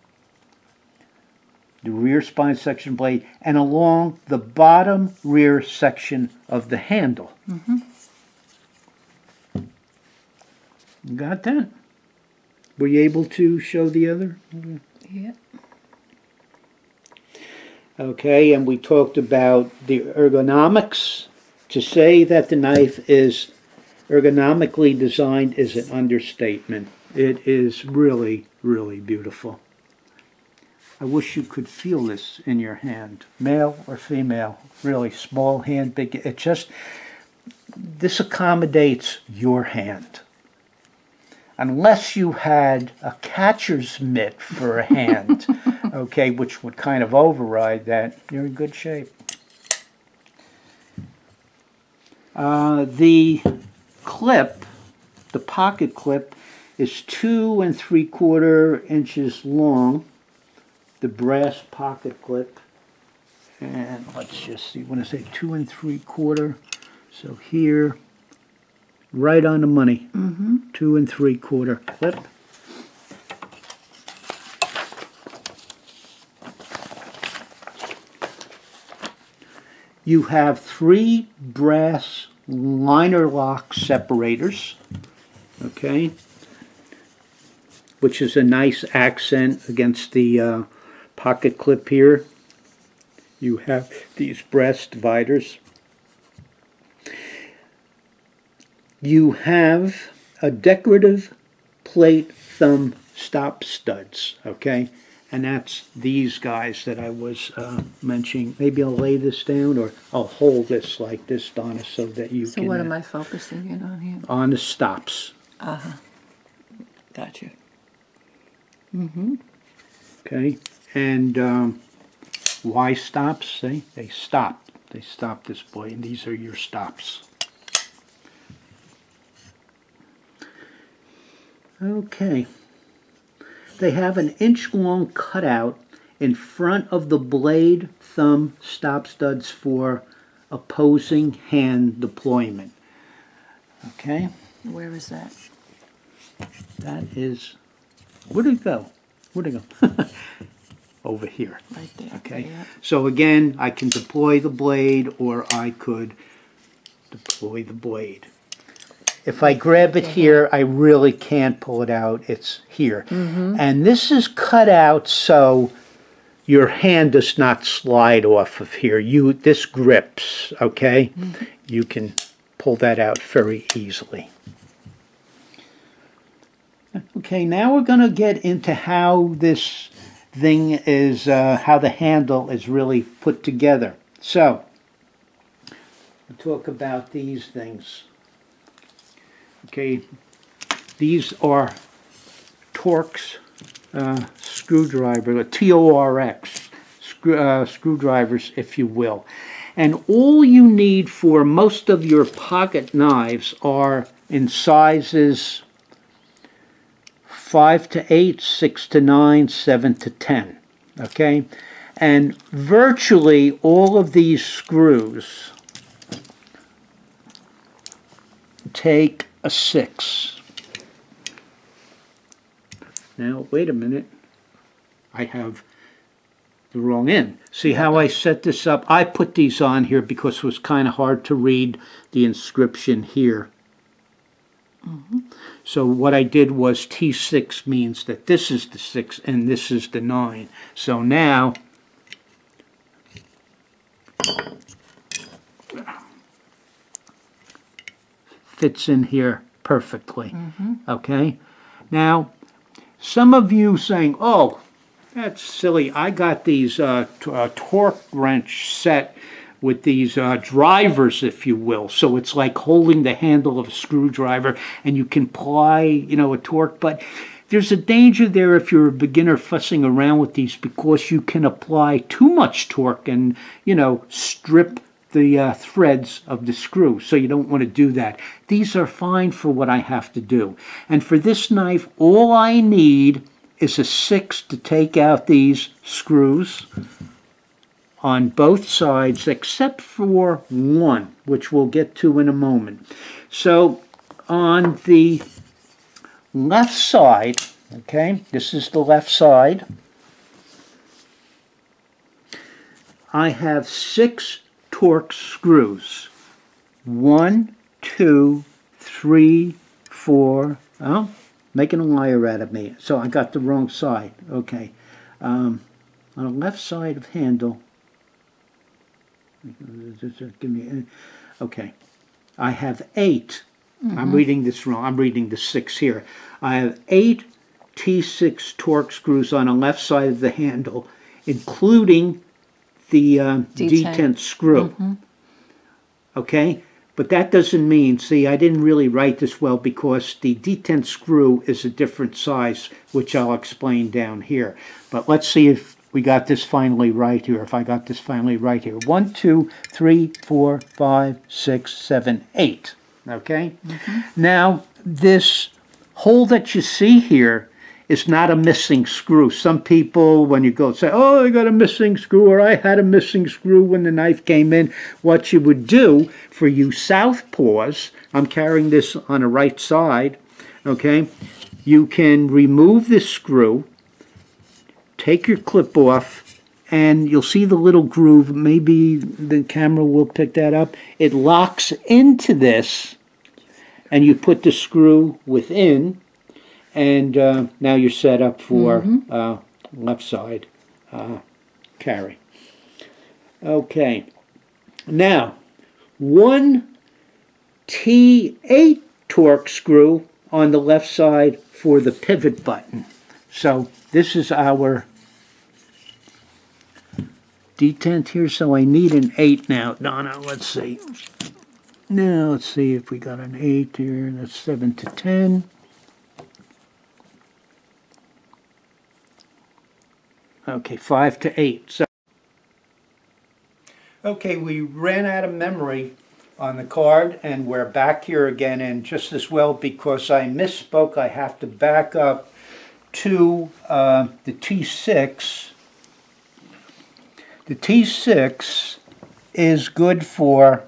the rear spine section blade, and along the bottom rear section of the handle. You got that? Were you able to show the other? Yeah. Okay, and we talked about the ergonomics. To say that the knife is ergonomically designed is an understatement. It is really, really beautiful. I wish you could feel this in your hand, male or female. Really small hand, big. It just this accommodates your hand. Unless you had a catcher's mitt for a hand, okay, which would kind of override that, you're in good shape. Uh, the clip, the pocket clip, is two and three quarter inches long. The brass pocket clip. And let's just see, when I say two and three quarter, so here, right on the money. Mm-hmm. Two and three quarter clip. You have three brass liner lock separators, okay, which is a nice accent against the uh, pocket clip here. You have these brass dividers. You have a decorative plate thumb stop studs, okay? And that's these guys that I was uh, mentioning. Maybe I'll lay this down or I'll hold this like this, Donna, so that you So can. what uh, am I focusing in on here? On the stops, Uh-huh. Gotcha. Mm-hmm. Okay? And um, why stops? See, they stop. They stop this boy, and these are your stops. Okay. They have an inch long cutout in front of the blade thumb stop studs for opposing hand deployment. Okay, Where is that? that is, where'd it go? Where'd it go? Over here. Right there. Okay, so again, I can deploy the blade or I could deploy the blade. If I grab it here, I really can't pull it out. It's here. And this is cut out so your hand does not slide off of here. You This grips, okay? You can pull that out very easily. Okay, now we're going to get into how this thing is, uh, how the handle is really put together. So, we'll talk about these things. Okay, these are Torx uh, screwdriver, a T-O-R-X screw, uh, screwdrivers, if you will. And all you need for most of your pocket knives are in sizes 5 to 8, 6 to 9, 7 to 10. Okay? And virtually all of these screws take a 6. Now, wait a minute. I have the wrong end. See how I set this up? I put these on here because it was kind of hard to read the inscription here. Mm-hmm. So what I did was T6 means that this is the 6 and this is the 9. So now fits in here perfectly. Okay? Now, some of you saying, oh, that's silly. I got these uh, t- uh, torque wrench set with these uh, drivers, if you will. So it's like holding the handle of a screwdriver and you can apply, you know, a torque. But there's a danger there if you're a beginner fussing around with these because you can apply too much torque and, you know, strip the uh, threads of the screw. So you don't want to do that. These are fine for what I have to do. And for this knife, all I need is a six to take out these screws on both sides except for one, which we'll get to in a moment. So on the left side, okay, this is the left side, I have six Screws. One, two, three, four, oh, making a liar out of me. So I got the wrong side. Okay. Um, on the left side of handle, give me, okay. I have 8 i I'm reading this wrong. I'm reading the six here. I have eight T6 Torx screws on the left side of the handle, including the uh, detent. detent screw. Okay? But that doesn't mean, see, I didn't really write this well because the detent screw is a different size, which I'll explain down here. But let's see if we got this finally right here. If I got this finally right here. One, two, three, four, five, six, seven, eight. Okay? Now, this hole that you see here is not a missing screw. Some people, when you go say, oh, I got a missing screw, or I had a missing screw when the knife came in, what you would do for you southpaws, I'm carrying this on the right side, okay, you can remove this screw, take your clip off, and you'll see the little groove. Maybe the camera will pick that up. It locks into this, and you put the screw within, and uh, now you're set up for uh, left side uh, carry. Okay, now one T8 Torx screw on the left side for the pivot button. So this is our detent here, so I need an 8 now. Donna, let's see. Now, let's see if we got an 8 here. That's 7 to 10. Okay, 5 to 8. So Okay, we ran out of memory on the card and we're back here again and just as well because I misspoke I have to back up to uh, the T6. The T6 is good for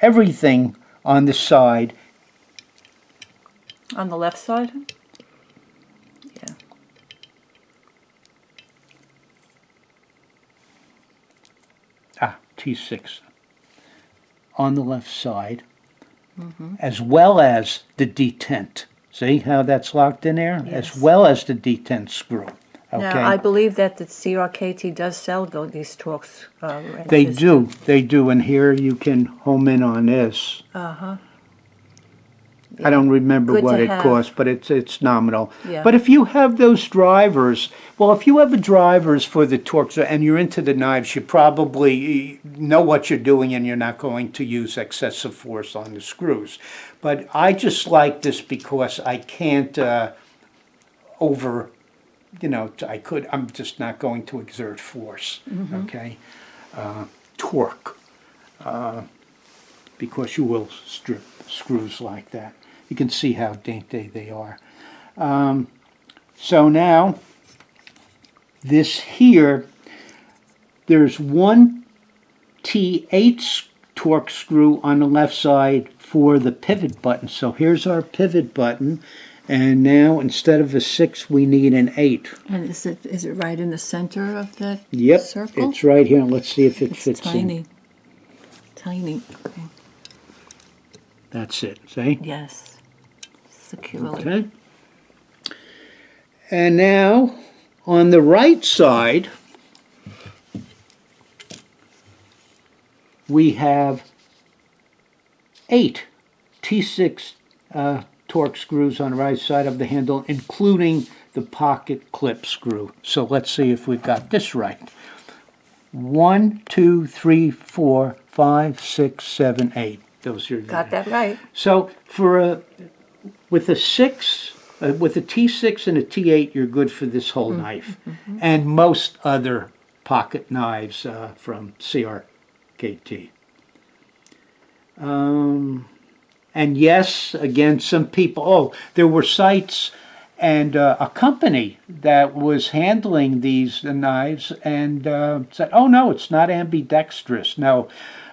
everything on the side On the left side? Yeah. ah, T6 on the left side, as well as the detent. See how that's locked in there? Yes. As well as the detent screw. Okay. Now, I believe that the CRKT does sell these Torx. Uh, they do, they do, and here you can home in on this. Uh-huh. I don't remember Good what to it have. costs, but it's it's nominal. Yeah. But if you have those drivers, well, if you have the drivers for the Torx and you're into the knives, you probably know what you're doing and you're not going to use excessive force on the screws. But I just like this because I can't uh, over, you know, I could. I'm just not going to exert force. Mm-hmm. Okay, uh, torque. Uh, because you will strip screws like that. You can see how dainty they are. Um, so now, this here, there's one T8 Torx screw on the left side for the pivot button. So here's our pivot button. And now, instead of a 6, we need an 8. And is it is it right in the center of the Yep, circle? it's right here. Let's see if it It's fits tiny. in. Tiny. Okay. That's it, see? Yes. Securely. Okay. And now, on the right side, we have eight T6 uh, Torx screws on the right side of the handle, including the pocket clip screw. So let's see if we've got this right. One, two, three, four, five, six, seven, eight. Those are Got that right. so for a with a six, uh, with a T6 and a T8, you're good for this whole knife, and most other pocket knives uh, from CRKT. Um, and yes, again, some people. Oh, there were sites and uh, a company that was handling these knives and uh, said, "Oh no, it's not ambidextrous." No,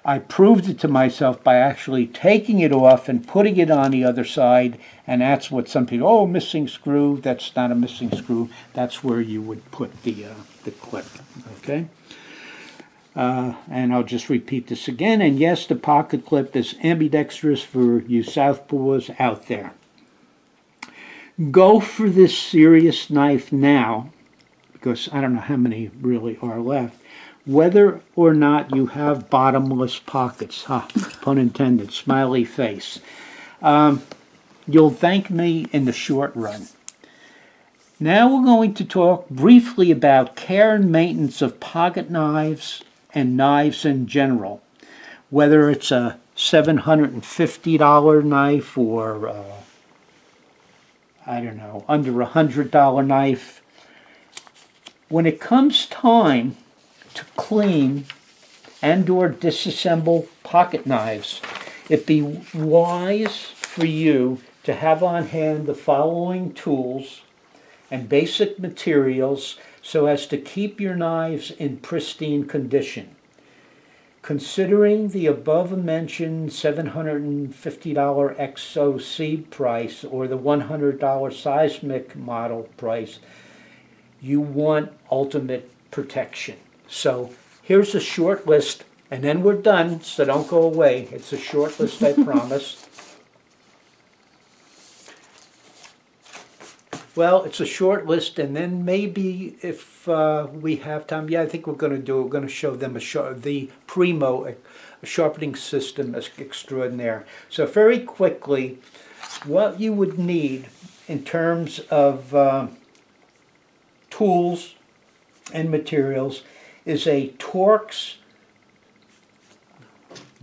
I proved it to myself by actually taking it off and putting it on the other side, and that's what some people. Oh, missing screw. That's not a missing screw. That's where you would put the uh, the clip. Okay. Uh, and I'll just repeat this again. And yes, the pocket clip is ambidextrous for you southpaws out there go for this serious knife now, because I don't know how many really are left, whether or not you have bottomless pockets. Ha, pun intended, smiley face. Um, you'll thank me in the short run. Now we're going to talk briefly about care and maintenance of pocket knives and knives in general. Whether it's a $750 knife or uh, I don't know, under a hundred dollar knife. when it comes time to clean and or disassemble pocket knives, it be wise for you to have on hand the following tools and basic materials so as to keep your knives in pristine condition. Considering the above mentioned $750 XOC price or the $100 seismic model price, you want ultimate protection. So here's a short list, and then we're done, so don't go away. It's a short list, I promise. Well, it's a short list, and then maybe if uh, we have time, yeah, I think we're going to do. We're going to show them the Primo sharpening system is extraordinaire. So very quickly, what you would need in terms of uh, tools and materials is a Torx.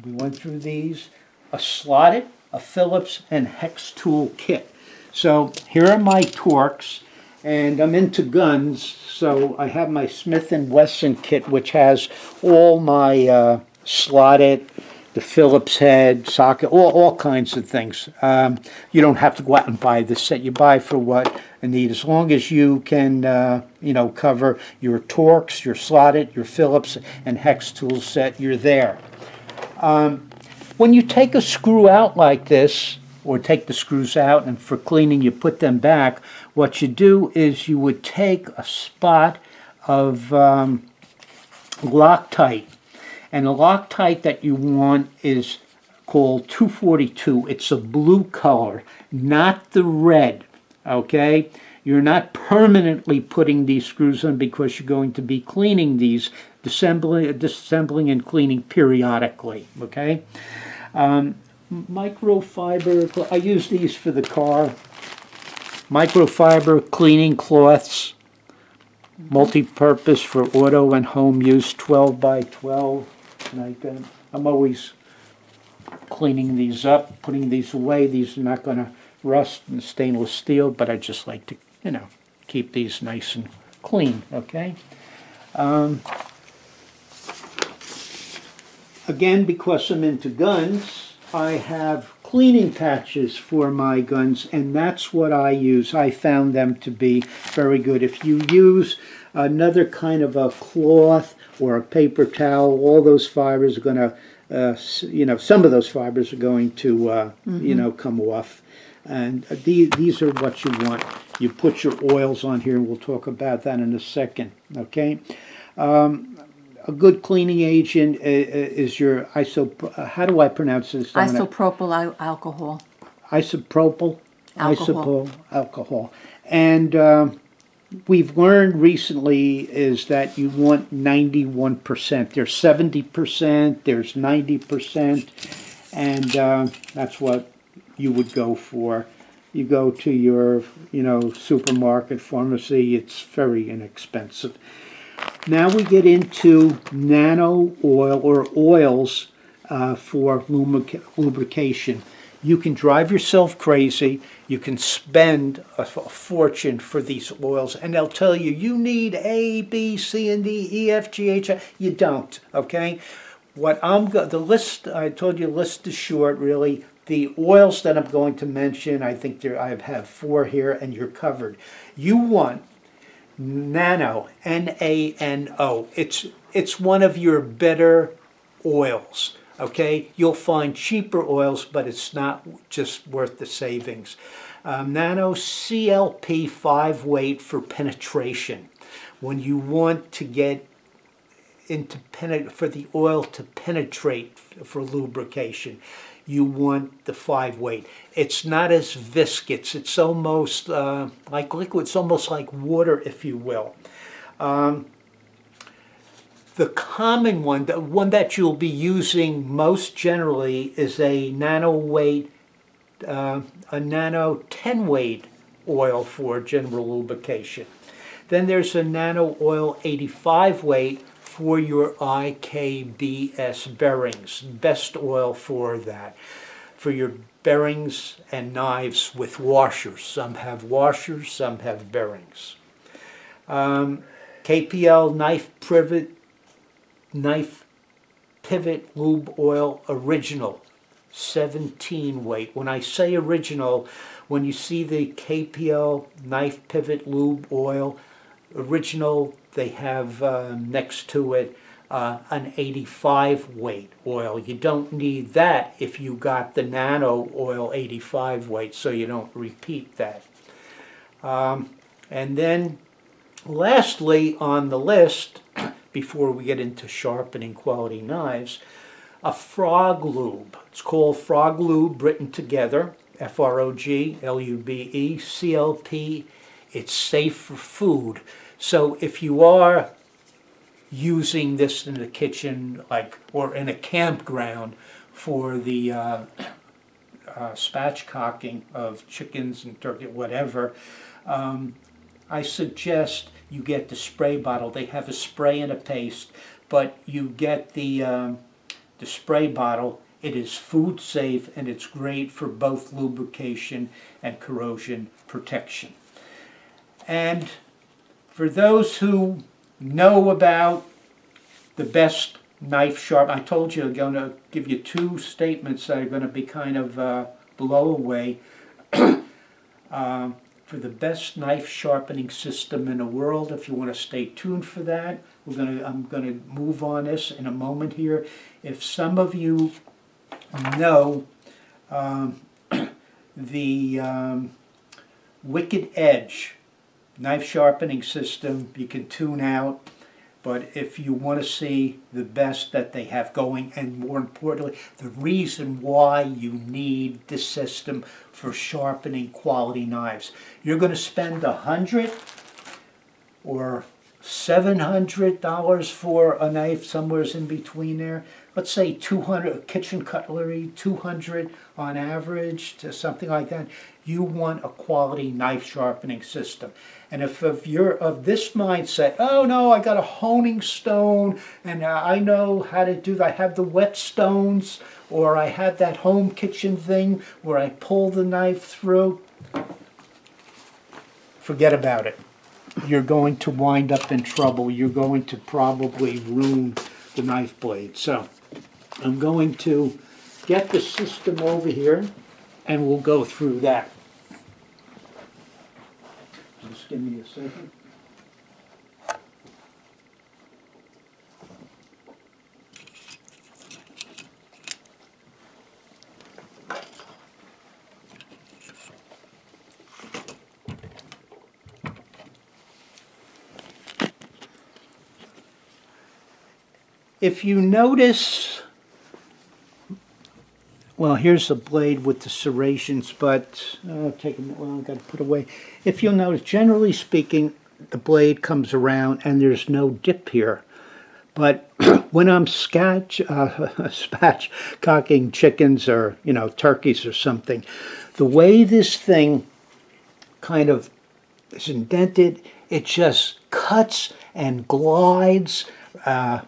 We went through these, a slotted, a Phillips, and hex tool kit. So here are my Torx, and I'm into guns, so I have my Smith & Wesson kit, which has all my uh, slotted, the Phillips head, socket, all, all kinds of things. Um, you don't have to go out and buy the set. You buy for what you need. As long as you can, uh, you know, cover your Torx, your slotted, your Phillips, and hex tool set, you're there. Um, when you take a screw out like this, or take the screws out and for cleaning you put them back, what you do is you would take a spot of um, Loctite. And the Loctite that you want is called 242. It's a blue color, not the red, okay? You're not permanently putting these screws on because you're going to be cleaning these, disassembling, disassembling and cleaning periodically, okay? Um, microfiber, I use these for the car. Microfiber cleaning cloths, multi-purpose for auto and home use, 12 by 12. And I'm always cleaning these up, putting these away. These are not going to rust in stainless steel, but I just like to, you know, keep these nice and clean, okay? Um, again, because I'm into guns, I have cleaning patches for my guns, and that's what I use. I found them to be very good. If you use another kind of a cloth or a paper towel, all those fibers are going to, uh, you know, some of those fibers are going to, uh, mm-hmm. you know, come off. And these, these are what you want. You put your oils on here, and we'll talk about that in a second, okay? Um, a good cleaning agent is your isop. Uh, how do I pronounce this? Isopropyl alcohol. Isopropyl alcohol. Isopropyl alcohol. And uh, we've learned recently is that you want 91%. There's 70%, there's 90%, and uh, that's what you would go for. You go to your, you know, supermarket, pharmacy, it's very inexpensive. Now we get into nano oil or oils uh, for lubrication. You can drive yourself crazy. You can spend a, fortune for these oils, and they'll tell you you need A, B, C, and D, E, F, G, H. You don't. Okay. What I'm the list I told you list is short. Really, the oils that I'm going to mention, I think there I have four here, and you're covered. You want Nano, N-A-N-O. It's, it's one of your better oils, okay? You'll find cheaper oils, but it's not just worth the savings. Um, Nano CLP 5 weight for penetration. When you want to get into for the oil to penetrate for lubrication you want the five weight. It's not as viscous. It's almost uh, like liquid. It's almost like water, if you will. Um, the common one, the one that you'll be using most generally is a nano weight, uh, a nano 10 weight oil for general lubrication. Then there's a nano oil 85 weight for your IKBS bearings. Best oil for that. For your bearings and knives with washers. Some have washers, some have bearings. Um, KPL knife pivot, knife pivot lube oil original, 17 weight. When I say original, when you see the KPL knife pivot lube oil original, they have uh, next to it uh, an 85 weight oil. You don't need that if you got the nano oil 85 weight, so you don't repeat that. Um, and then lastly on the list, before we get into sharpening quality knives, a FrogLube. It's called FrogLube written together, F-R-O-G, L-U-B-E, C-L-P. It's safe for food. So if you are using this in the kitchen, like, or in a campground for the uh, uh, spatchcocking of chickens and turkey, whatever, um, I suggest you get the spray bottle. They have a spray and a paste, but you get the um, the spray bottle. It is food safe and it's great for both lubrication and corrosion protection. And for those who know about the best knife sharp, I told you I'm going to give you two statements that are going to be kind of uh, blow away. um, for the best knife sharpening system in the world. If you want to stay tuned for that, we're gonna, I'm going to move on this in a moment here. If some of you know um, the um, Wicked Edge knife sharpening system, you can tune out. But if you want to see the best that they have going, and more importantly, the reason why you need this system for sharpening quality knives, you're going to spend a hundred or seven hundred dollars for a knife, somewhere's in between there. Let's say 200 kitchen cutlery, 200 on average to something like that. You want a quality knife sharpening system. And if, if you're of this mindset, oh no, I got a honing stone and uh, I know how to do that. I have the whetstones or I have that home kitchen thing where I pull the knife through. Forget about it. You're going to wind up in trouble. You're going to probably ruin the knife blade. So I'm going to get the system over here and we'll go through that. Just give me a second. If you notice, well, here's the blade with the serrations, but take them, well, I've got to put away. If you'll notice, generally speaking, the blade comes around and there's no dip here. But when I'm scotch, uh, spatchcocking chickens or, you know, turkeys or something, the way this thing kind of is indented, it just cuts and glides uh,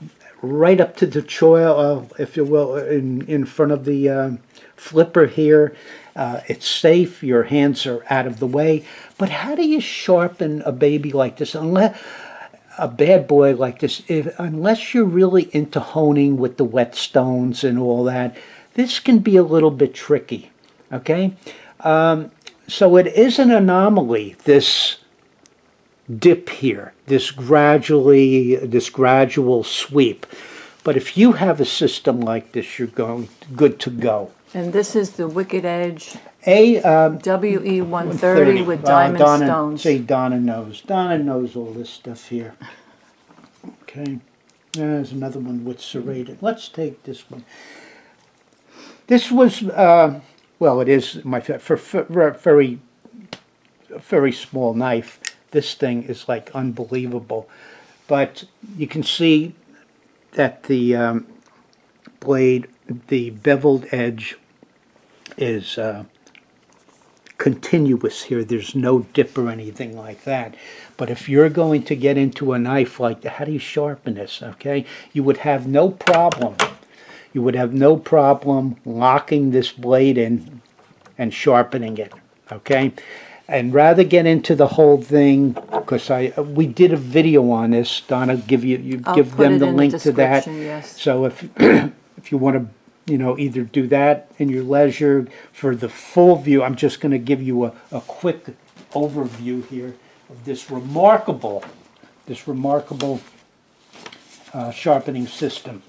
right up to the choil, uh, if you will, in, in front of the uh, flipper here. Uh, it's safe, your hands are out of the way. But how do you sharpen a baby like this? Unless a bad boy like this, if, unless you're really into honing with the whetstones and all that, this can be a little bit tricky. Okay, um, so it is an anomaly. This dip here, this gradually, this gradual sweep. But if you have a system like this, you're going good to go. And this is the Wicked Edge A um, WE 130 with uh, diamond Donna, stones. See, Donna knows. Donna knows all this stuff here. Okay, there's another one with serrated. Let's take this one. This was, uh, well, it is my fa- for, for very, very small knife. This thing is like unbelievable, but you can see that the um, blade, the beveled edge, is uh, continuous here. There's no dip or anything like that. But if you're going to get into a knife like that, how do you sharpen this, okay? You would have no problem. You would have no problem locking this blade in and sharpening it, okay? And rather get into the whole thing, because I we did a video on this. Donna, give you you I'll give them the in the link to that. yes. So if if you want to, you know, either do that in your leisure for the full view, I'm just going to give you a, a quick overview here of this remarkable, this remarkable uh, sharpening system.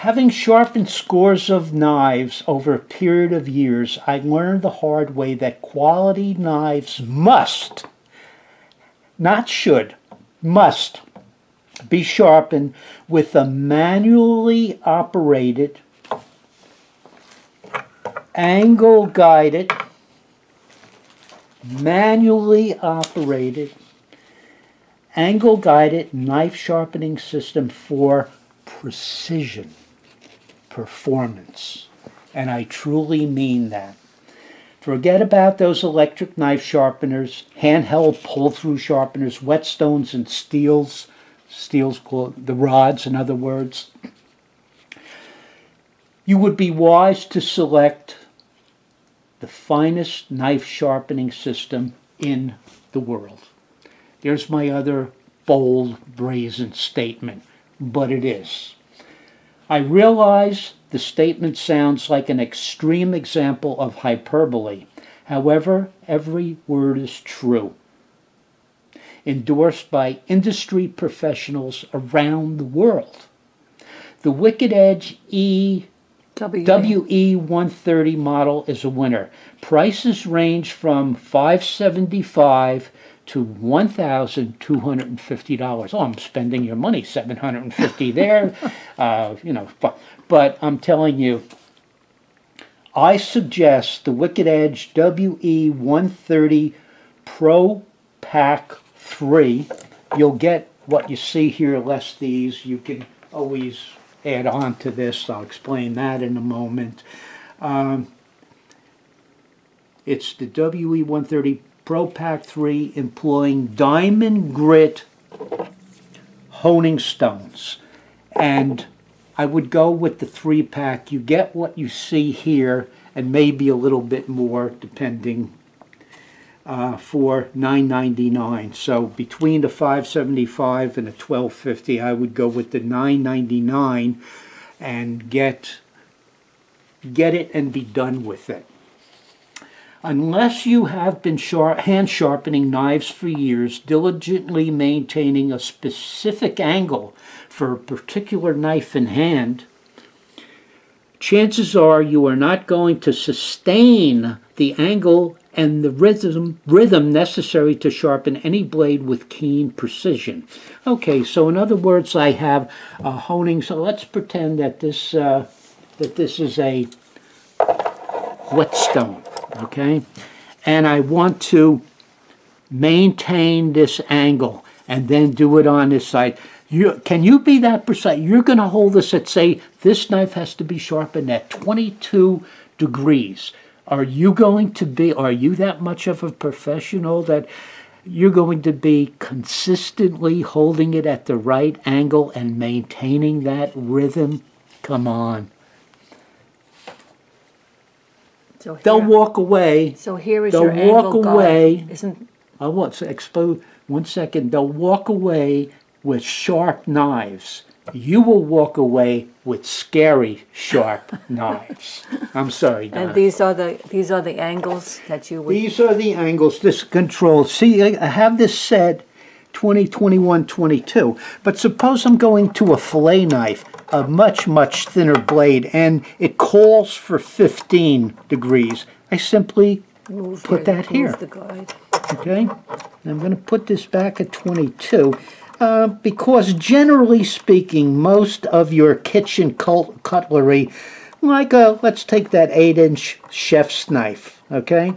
Having sharpened scores of knives over a period of years, I learned the hard way that quality knives must, not should, must be sharpened with a manually operated, angle guided, manually operated, angle guided knife sharpening system for precision performance. And I truly mean that. Forget about those electric knife sharpeners, handheld pull through sharpeners, whetstones and steels. Steels called the rods, in other words. You would be wise to select the finest knife sharpening system in the world. There's my other bold, brazen statement, but it is. I realize the statement sounds like an extreme example of hyperbole. However, every word is true. Endorsed by industry professionals around the world. The Wicked Edge E W. WE130 model is a winner. Prices range from 575 to $1,250. Oh, I'm spending your money, 750 there. uh, you know, but, I'm telling you, I suggest the Wicked Edge WE130 Pro Pack 3. You'll get what you see here, less these. You can always add on to this. I'll explain that in a moment. Um, it's the WE130 Pro Pack 3 employing diamond grit honing stones. And I would go with the three pack. You get what you see here and maybe a little bit more depending uh, for 9.99. So between the 575 and the 1250, I would go with the 9.99 and get get it and be done with it. Unless you have been sharp, hand sharpening knives for years, diligently maintaining a specific angle for a particular knife in hand, chances are you are not going to sustain the angle and the rhythm, rhythm necessary to sharpen any blade with keen precision. Okay, so in other words, I have a honing. So let's pretend that this uh, that this is a whetstone, okay, and I want to maintain this angle and then do it on this side. You, can you be that precise? You're going to hold this at, say, this knife has to be sharpened at 22 degrees. Are you going to be, are you that much of a professional that you're going to be consistently holding it at the right angle and maintaining that rhythm? Come on. So here, They'll walk away. so here is they'll your walk angle away. Isn't I want to explode one second. They'll walk away with sharp knives. You will walk away with scary sharp knives. I'm sorry, Don. and these are the these are the angles that you would These are the angles, this control. See, I I have this set 20, 21, 22. But suppose I'm going to a fillet knife, a much, much thinner blade, and it calls for 15 degrees. I simply move put here, that here. the guide. Okay, I'm going to put this back at 22 uh, because generally speaking, most of your kitchen cutlery, like a, let's take that 8 inch chef's knife, okay?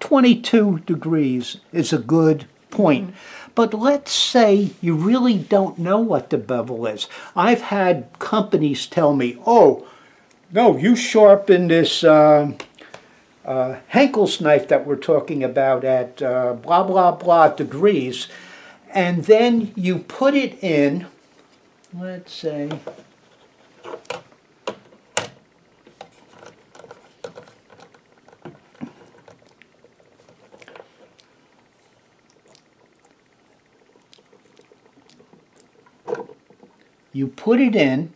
22 degrees is a good point. But let's say you really don't know what the bevel is. I've had companies tell me, oh, no, you sharpen this. um uh, Henckels knife that we're talking about at uh, blah, blah, blah degrees, and then you put it in, let's say, You put it in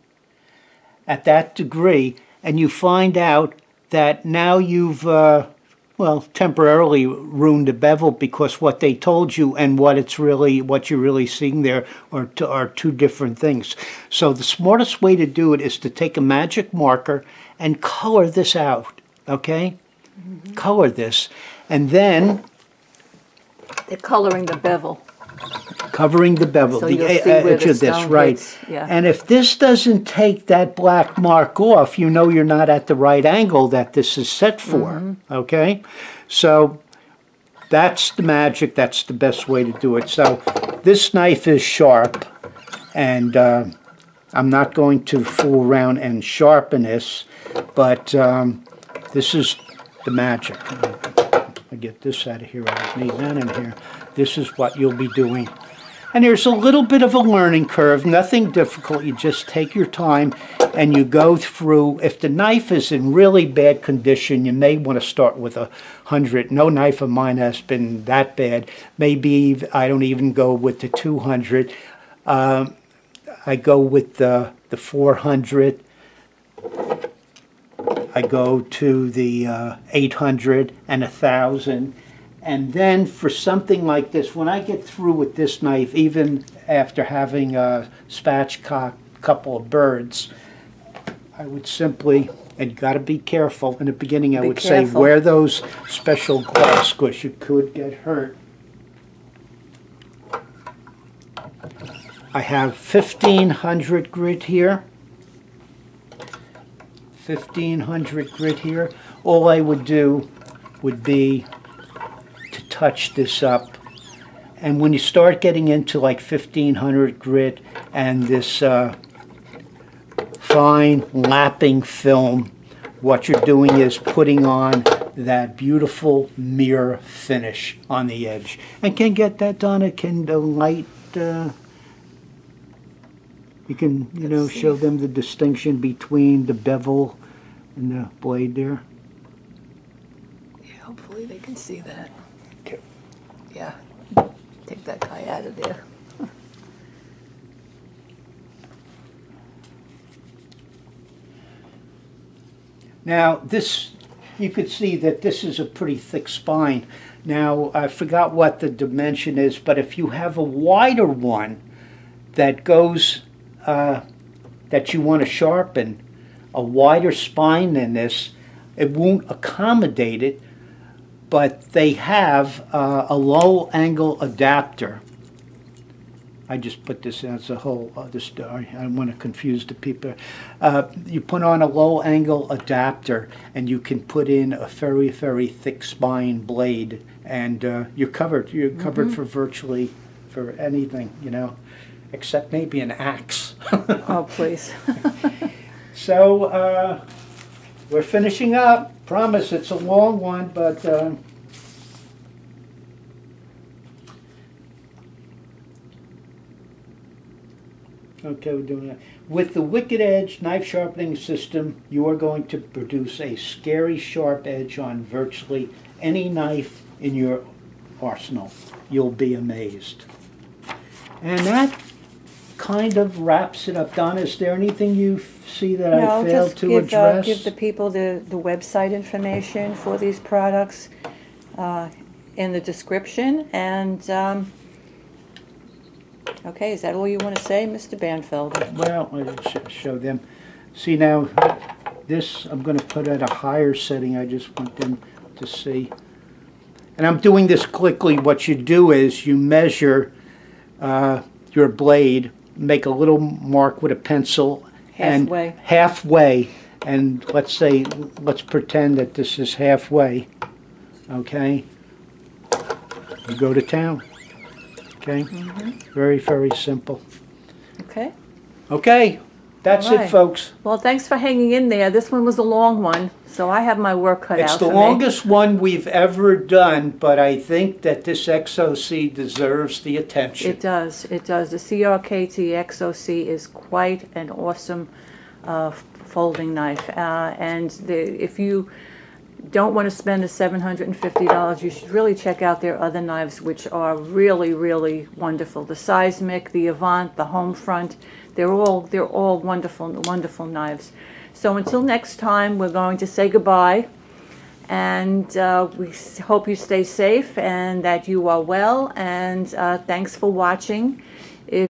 at that degree, and you find out that now you've, uh, well, temporarily ruined the bevel because what they told you and what it's really, what you're really seeing there are, are two different things. So the smartest way to do it is to take a magic marker and color this out, okay? Color this. And then They're coloring the bevel. Covering the bevel, So the you'll see where edge of this, right? yeah. And if this doesn't take that black mark off, you know you're not at the right angle that this is set for. Mm-hmm. Okay, so that's the magic. That's the best way to do it. So this knife is sharp, and uh, I'm not going to fool around and sharpen this, but um, this is the magic. I get this out of here. I don't need that in here. This is what you'll be doing. And there's a little bit of a learning curve, nothing difficult. You just take your time and you go through. If the knife is in really bad condition, you may want to start with a hundred. No knife of mine has been that bad. Maybe I don't even go with the 200. Um, I go with the, the 400. I go to the uh, 800 and 1000. And then for something like this, when I get through with this knife, even after having a spatchcock couple of birds, I would simply, and got to be careful in the beginning, I Be would say careful. wear those special gloves because you could get hurt. I have 1500 grit here. 1500 grit here. All I would do would be to touch this up. And when you start getting into like 1500 grit and this uh, fine lapping film, what you're doing is putting on that beautiful mirror finish on the edge. And can get that done. It can the light. Uh, you can, you know, see. show them the distinction between the bevel and the blade there. Yeah, hopefully they can see that. Take that guy out of there. Now, this, you could see that this is a pretty thick spine. Now, I forgot what the dimension is, but if you have a wider one that goes, uh, that you want to sharpen, a wider spine than this, it won't accommodate it, but they have uh, a low angle adapter. I just put this as a whole other story. I don't want to confuse the people. Uh, you put on a low angle adapter and you can put in a very, very thick spine blade and uh, you're covered. You're covered for virtually for anything, you know, except maybe an axe. Oh, please. so uh, we're finishing up. Promise it's a long one, but. Uh, Okay, we're doing that. With the Wicked Edge knife sharpening system, you are going to produce a scary sharp edge on virtually any knife in your arsenal. You'll be amazed. And that kind of wraps it up. Don, is there anything you see that I No, failed just to give, uh, address? give the people the, the website information for these products uh, in the description, and, um, okay, is that all you want to say, Mr. Banfelder? Well, I should show them. See now, this I'm going to put at a higher setting. I just want them to see. And I'm doing this quickly. What you do is you measure uh, your blade, make a little mark with a pencil, Halfway. and halfway. And let's say, let's pretend that this is halfway. Okay. You go to town. Okay. Mm-hmm. Very, very simple. Okay? Okay, that's All it, folks. Well, thanks for hanging in there. This one was a long one, so I have my work cut It's out the for me. longest one we've ever done, but I think that this XOC deserves the attention. It does, it does. The CRKT XOC is quite an awesome uh, folding knife. Uh, And the, if you don't want to spend the seven hundred and fifty dollars, you should really check out their other knives, which are really, really wonderful. The Seismic, the Avant, the Homefront, they're all they're all wonderful, wonderful knives. So until next time, we're going to say goodbye, and uh, we hope you stay safe and that you are well. And uh, thanks for watching.